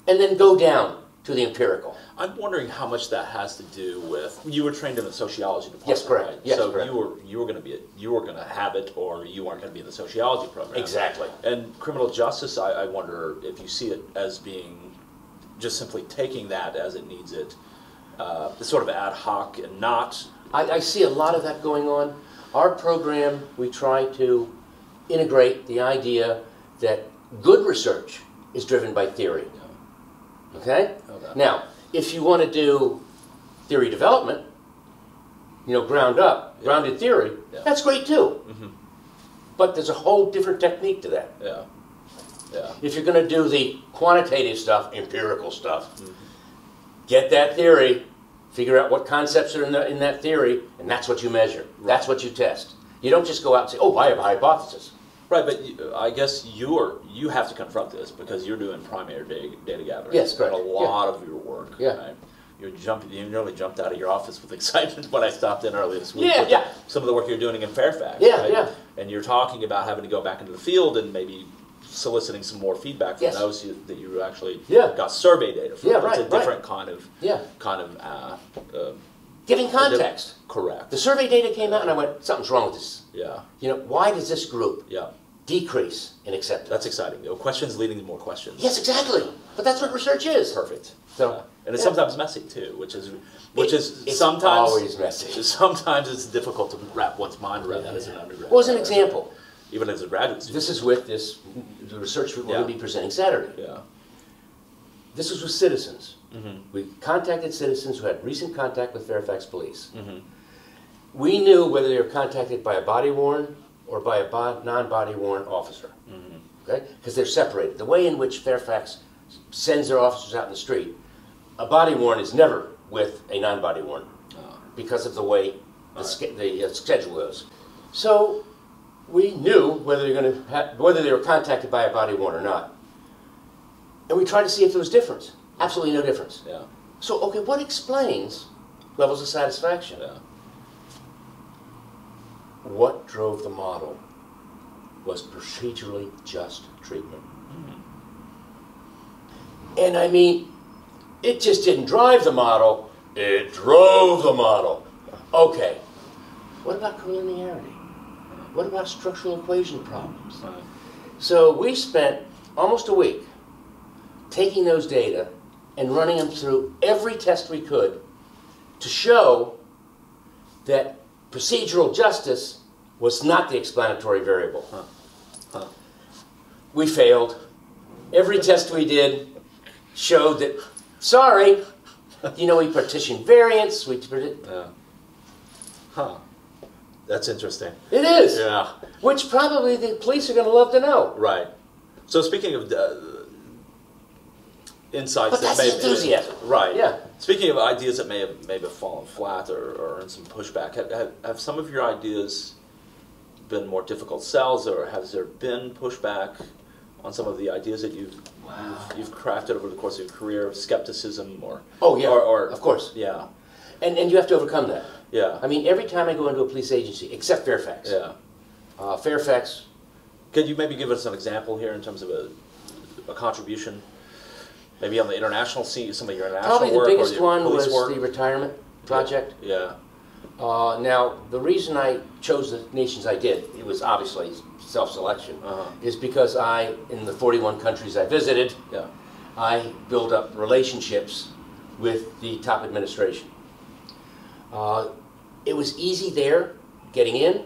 and then go down to the empirical. I'm wondering how much that has to do with you were trained in the sociology department. Yes, correct. Right? Yes, so correct. you were you were going to be a, you were going to have it, or you weren't going to be in the sociology program. Exactly. And criminal justice, I, I wonder if you see it as being just simply taking that as it needs it, uh, sort of ad hoc and not. I, I see a lot of that going on. Our program, we try to integrate the idea that good research is driven by theory. Okay? Okay. Now, if you want to do theory development, you know, ground up, Yeah. grounded theory, Yeah. that's great too. Mhm. But there's a whole different technique to that. Yeah, yeah, If you're going to do the quantitative stuff, empirical stuff, Mm-hmm. get that theory, figure out what concepts are in, the, in that theory, and that's what you measure. That's what you test. You don't just go out and say, oh, I have a hypothesis. Right. But you, I guess you're you have to confront this because you're doing primary data, data gathering. Yes, correct. A lot of your work. Yeah. Right? You're jumping. You nearly jumped out of your office with <laughs> excitement when I stopped in earlier this week. Yeah, with yeah. Some of the work you're doing in Fairfax. Yeah, right? yeah. And you're talking about having to go back into the field and maybe soliciting some more feedback from Yes. those you, that you actually Yeah. got survey data from. Yeah, right, It's right, a right. different kind of Yeah. kind of uh, uh, Giving context. correct. The survey data came out, and I went, something's wrong with this. Yeah, You know, why does this group yeah. decrease in acceptance? That's exciting. You know, questions leading to more questions. yes, exactly. But that's what research is. Perfect. So- Yeah. and it's yeah. sometimes messy too, which is which It- is it's sometimes always messy. <laughs> Sometimes it's difficult to wrap one's mind around that as an undergrad. Well, as an example, even as a graduate student. this is with this the research we're going to be presenting Saturday. yeah. This was with citizens. Mm-hmm. We contacted citizens who had recent contact with Fairfax Police. Mm-hmm. We knew whether they were contacted by a body worn or by a bo- non-body worn officer. Mm-hmm. Okay? Because they're separated. The way in which Fairfax sends their officers out in the street, a body worn is never with a non-body worn Uh, because of the way the, Right. the uh, schedule is. So we knew whether they were going to whether they were contacted by a body worn or not, and we tried to see if there was difference. Absolutely no difference. Yeah, So, okay, what explains levels of satisfaction? yeah, What drove the model was procedurally just treatment. Hmm. And I mean, it just didn't drive the model, it drove the model. Okay, what about collinearity? What about structural equation problems? So we spent almost a week taking those data and running them through every test we could to show that procedural justice was not the explanatory variable. Huh. Huh. We failed. Every test we did showed that, sorry, <laughs> you know, we partitioned variance, we, yeah. Huh. That's interesting. it is, Yeah. which probably the police are going to love to know. Right. So speaking of uh, insights But that that's may enthusiasm. right? Yeah. Speaking of ideas that may have maybe fallen flat or, or in some pushback, have, have, have some of your ideas been more difficult sells, or has there been pushback on some of the ideas that you've you've, you've crafted over the course of your career, of skepticism or Oh, yeah, or, or of course. yeah, And, and you have to overcome that. yeah, I mean, every time I go into a police agency, except Fairfax, yeah. uh, Fairfax Could you maybe give us an example here in terms of a, a contribution? Maybe on the international scene, some of your international Probably the work biggest one was work? the retirement project. Yeah, Uh, now, the reason I chose the nations I did, it was obviously self-selection, Uh-huh. is because I, in the 41 countries I visited, yeah, I built up relationships with the top administration. Uh, it was easy there, getting in,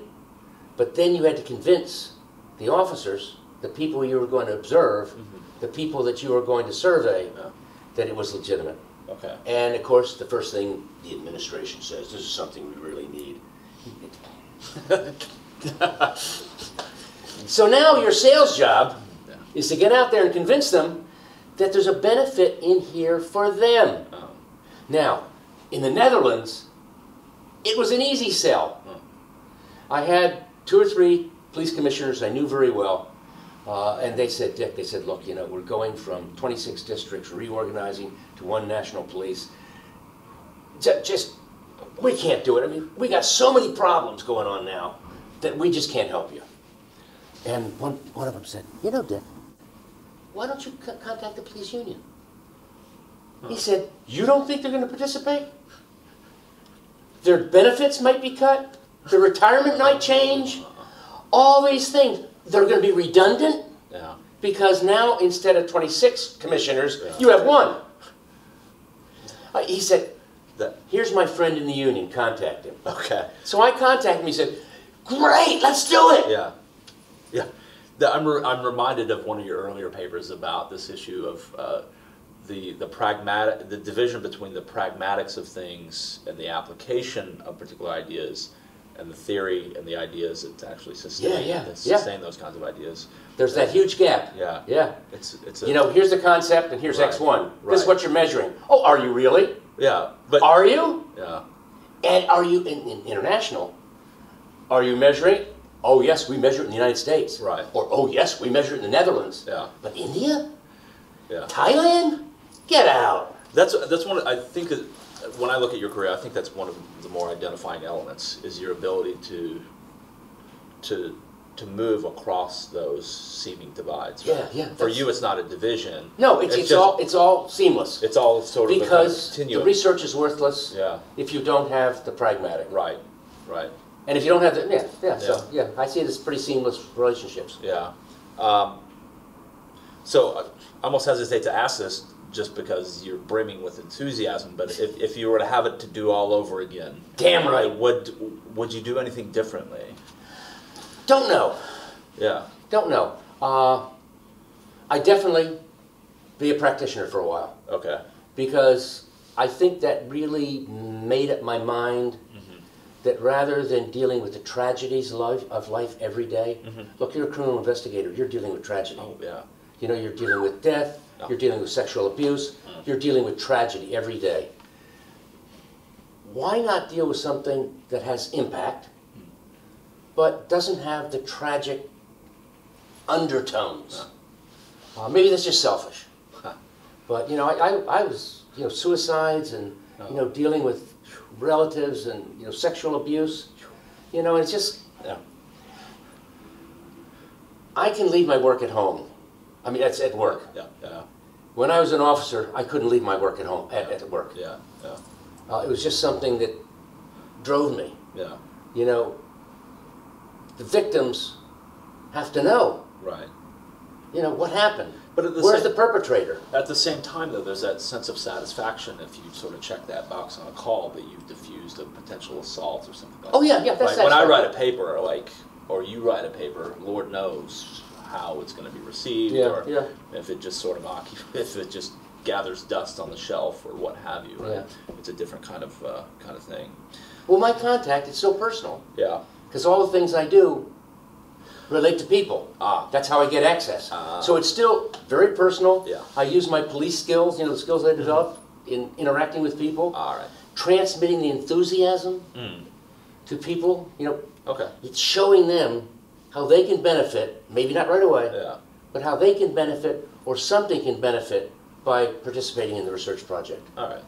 but then you had to convince the officers, the people you were going to observe, the people that you were going to survey, that it was legitimate. okay. And of course, the first thing the administration says, this is something we really need. <laughs> so now your sales job Yeah. is to get out there and convince them that there's a benefit in here for them. Um, Now, in the Netherlands, it was an easy sell. Hmm. I had two or three police commissioners I knew very well, uh, and they said, Dick, they said, look, you know, we're going from 26 districts, reorganizing to one national police. Just, we can't do it. I mean, we got so many problems going on now that we just can't help you. And one, one of them said, you know, Dick, why don't you co- contact the police union? He said, You don't think they're going to participate? Their benefits might be cut, their retirement might change, all these things. They're going to be redundant yeah, because now instead of 26 commissioners, Yeah. you have one. Uh, he said, Here's my friend in the union, contact him. okay, So I contacted him, he said, Great, let's do it. yeah, yeah. The, I'm, re- I'm reminded of one of your earlier papers about this issue of uh, the, the pragmatic, the division between the pragmatics of things and the application of particular ideas and the theory and the ideas that actually sustain, Yeah, yeah, that yeah. those kinds of ideas. There's that huge gap. Yeah. Yeah. It's, it's a, You know, here's the concept and here's Right, X1. This is what you're measuring. Oh, are you really? yeah, but, Are you? yeah, And are you in, in international? Are you measuring? Oh yes, we measure it in the United States. Right. Or oh yes, we measure it in the Netherlands. yeah, But India, yeah. Thailand, get out. That's that's one. I think that when I look at your career, I think that's one of the more identifying elements is your ability to to to move across those seeming divides. Yeah, yeah, For you, it's not a division. No, it's, it's, just- all it's all seamless. It's all sort of because the research is worthless Yeah. if you don't have the pragmatic. Right. Right. And if you don't have the yeah, yeah, so yeah, I see it as pretty seamless relationships. Yeah. Um, so I almost hesitate to ask this just because you're brimming with enthusiasm, but if, if you were to have it to do all over again, Damn right. would would you do anything differently? Don't know. Yeah. Don't know. Uh, I definitely be a practitioner for a while. Okay. because I think that really made up my mind that rather than dealing with the tragedies of life, of life every day, look, you're a criminal investigator, you're dealing with tragedy. Oh yeah. You know, you're dealing with death, Yeah. you're dealing with sexual abuse, you're dealing with tragedy every day. Why not deal with something that has impact, but doesn't have the tragic undertones. Uh, maybe that's just selfish. Huh. But you know, I, I, I was you know suicides and you know dealing with relatives and you know sexual abuse. You know, it's just Yeah. I can leave my work at home. I mean, that's at work. Yeah. Yeah. When I was an officer, I couldn't leave my work at home at, at work. Yeah. Yeah. Uh, it was just something that drove me. Yeah. You know, the victims have to know. Right. You know what happened. But at the Where's same- the perpetrator? At the same time, though, there's that sense of satisfaction if you sort of check that box on a call that you've diffused a potential assault or something like Oh yeah, yeah. That's Like when I write a paper, like, or you write a paper, Lord knows how it's going to be received, Yeah, or yeah. if it just sort of <laughs> if it just gathers dust on the shelf or what have you. Right? Yeah. It's a different kind of uh, kind of thing. Well, my contact is so personal Yeah. because all the things I do relate to people. Ah. That's how I get access. Ah. So it's still very personal. Yeah. I use my police skills, you know, the skills I developed in interacting with people, All right. transmitting the enthusiasm Mm. to people. You know, Okay. it's showing them how they can benefit. Maybe not right away, Yeah. but how they can benefit or something can benefit by participating in the research project. All right.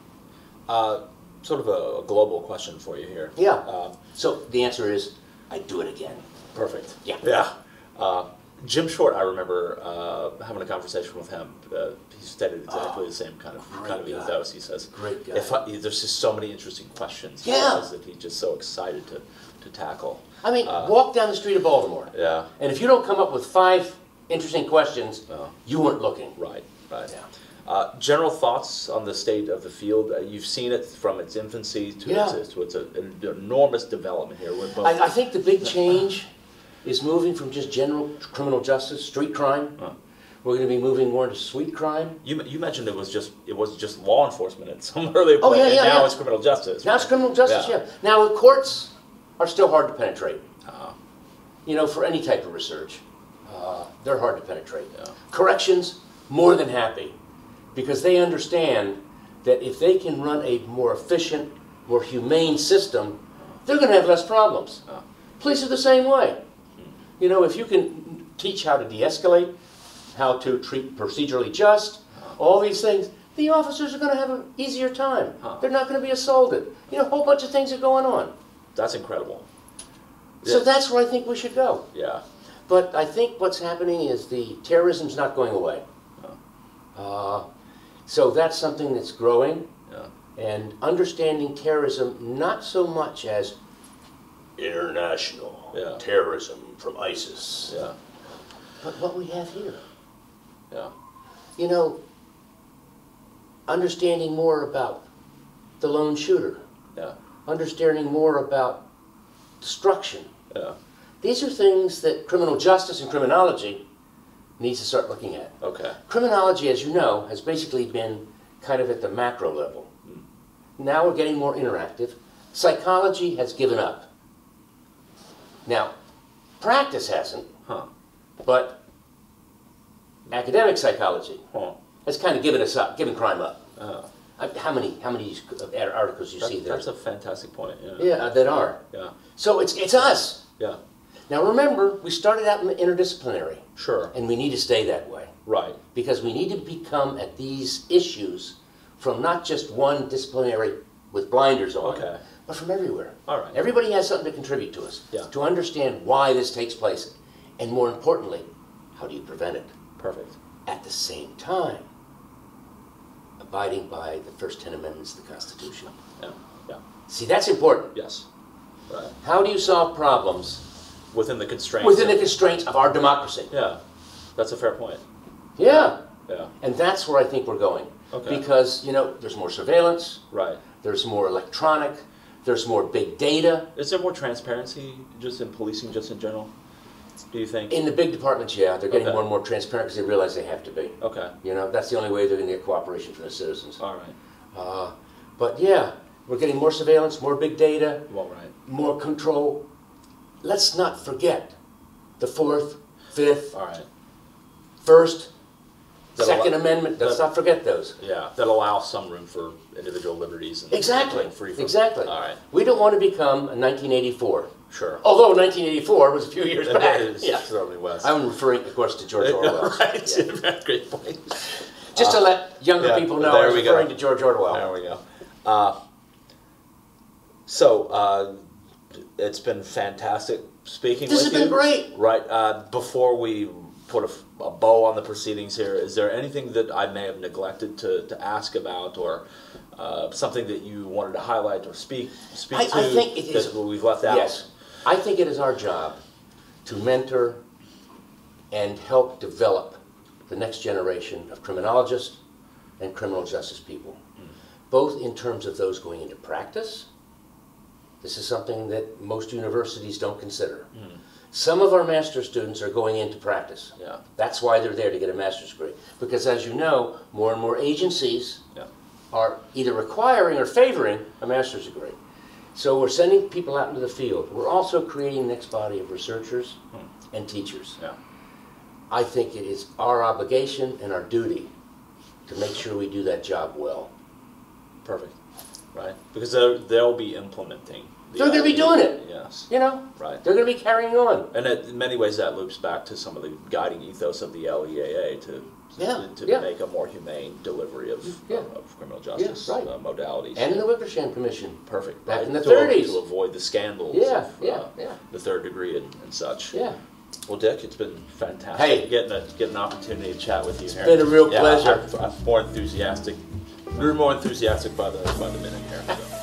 Uh, sort of a, a global question for you here. Yeah. Uh, So the answer is, I do it again. Perfect. Yeah. Yeah. Uh, Jim Short, I remember uh, having a conversation with him. Uh, he stated exactly Oh, the same kind of kind of ethos. He says, Great guy. If I, there's just so many interesting questions, he Yeah. says, that he's just so excited to, to tackle. I mean, Uh, walk down the street of Baltimore, Yeah. and if you don't come up with five interesting questions, No. you weren't looking. Right. Right. Yeah. Uh, general thoughts on the state of the field? Uh, you've seen it from its infancy to Yeah. its, to its uh, an enormous development here. With both, I, I think the big <laughs> change is moving from just general criminal justice, street crime. Huh. We're going to be moving more into suite crime. you, you mentioned it was just it was just law enforcement at some <laughs> earlier Oh, point, yeah, and yeah, now yeah. it's criminal justice. Now it's criminal justice, Yeah. yeah. Now the courts are still hard to penetrate. Uh, You know, for any type of research, uh, they're hard to penetrate. Yeah. Corrections, more than happy, because they understand that if they can run a more efficient, more humane system, they're going to have less problems. Yeah. Police are the same way. You know, if you can teach how to de-escalate, how to treat procedurally just, all these things, the officers are going to have an easier time. Huh. They're not going to be assaulted. You know, a whole bunch of things are going on. That's incredible. So Yeah. that's where I think we should go. Yeah. But I think what's happening is the terrorism's not going away. Uh, so that's something that's growing, Yeah. and understanding terrorism not so much as international Yeah. terrorism from ISIS, Yeah. but what we have here. Yeah. You know, understanding more about the lone shooter, Yeah. Understanding more about destruction. Yeah. These are things that criminal justice and criminology needs to start looking at. Okay. Criminology, as you know, has basically been kind of at the macro level. Now we're getting more interactive. Psychology has given up. Now, practice hasn't, Huh. but academic psychology Huh. has kind of given us up, given crime up. Uh, How many, how many uh, articles you that- see there? that's a fantastic point. Yeah. Yeah, that are. Yeah. So it's, it's us. Yeah. Now remember, we started out in the interdisciplinary, Sure. and we need to stay that way. Right. because we need to become at these issues from not just one disciplinary with blinders on, Okay. but from everywhere. All right. Everybody has something to contribute to us, Yeah. to understand why this takes place, and more importantly, how do you prevent it? Perfect. At the same time, abiding by the first 10 amendments of the Constitution. Yeah. Yeah. See, that's important. Yes. Right. How do you solve problems Within the constraints. within the constraints of our democracy? Yeah. That's a fair point. Yeah. Yeah. And that's where I think we're going. Okay. Because, you know, there's more surveillance, Right. There's more electronic. There's more big data. Is there more transparency just in policing, just in general? Do you think? In the big departments, yeah, they're getting Okay. more and more transparent because they realize they have to be. Okay. You know, that's the only way they're going to get cooperation from the citizens. All right. Uh, but yeah, we're getting more surveillance, more big data, Well, right. more control. Let's not forget the Fourth, Fifth, All right. First, That Second allow- Amendment. Let's that- not forget those. Yeah. That allows some room for individual liberties. And Exactly. free from. Exactly. All right. We don't want to become a 1984 Sure. Although 1984 was a few years It back. is, Yeah. certainly was. I'm referring, of course, to George <laughs> Orwell. <laughs> right. Yeah. Great point. Just to let younger yeah, people know, I was we go. referring to George Orwell. There we go. Uh, so uh, it's been fantastic speaking This with has you. been great. Right. Uh, before we put a bow on the proceedings here, is there anything that I may have neglected to, to ask about, or uh, something that you wanted to highlight or speak speak I- to I think it that is- we've left out? Yes. I think it is our job to mentor and help develop the next generation of criminologists and criminal justice people, both in terms of those going into practice. This is something that most universities don't consider. Hmm. Some of our master's students are going into practice. Yeah. That's why they're there to get a master's degree. Because as you know, more and more agencies Yeah. are either requiring or favoring a master's degree. So we're sending people out into the field. We're also creating the next body of researchers hmm. and teachers. Yeah. I think it is our obligation and our duty to make sure we do that job well. Perfect. Right. Because they'll, they'll be implementing. the They're gonna be doing it. Yes. You know, Right. they're going to be carrying on. And it, in many ways, that loops back to some of the guiding ethos of the LEAA to Yeah, to, yeah. make a more humane delivery of, Yeah. of criminal justice right. uh, modalities. And in the Wickersham Commission. perfect. back right? in the to, 30s. to avoid the scandals. Yeah, of, yeah, uh, yeah. The third degree and, and such. Yeah. Well, Dick, it's been fantastic Hey. getting a get an opportunity to chat with you here. It's been a real Yeah, pleasure. I'm, I'm more enthusiastic. We're more enthusiastic by the by the minute here. So.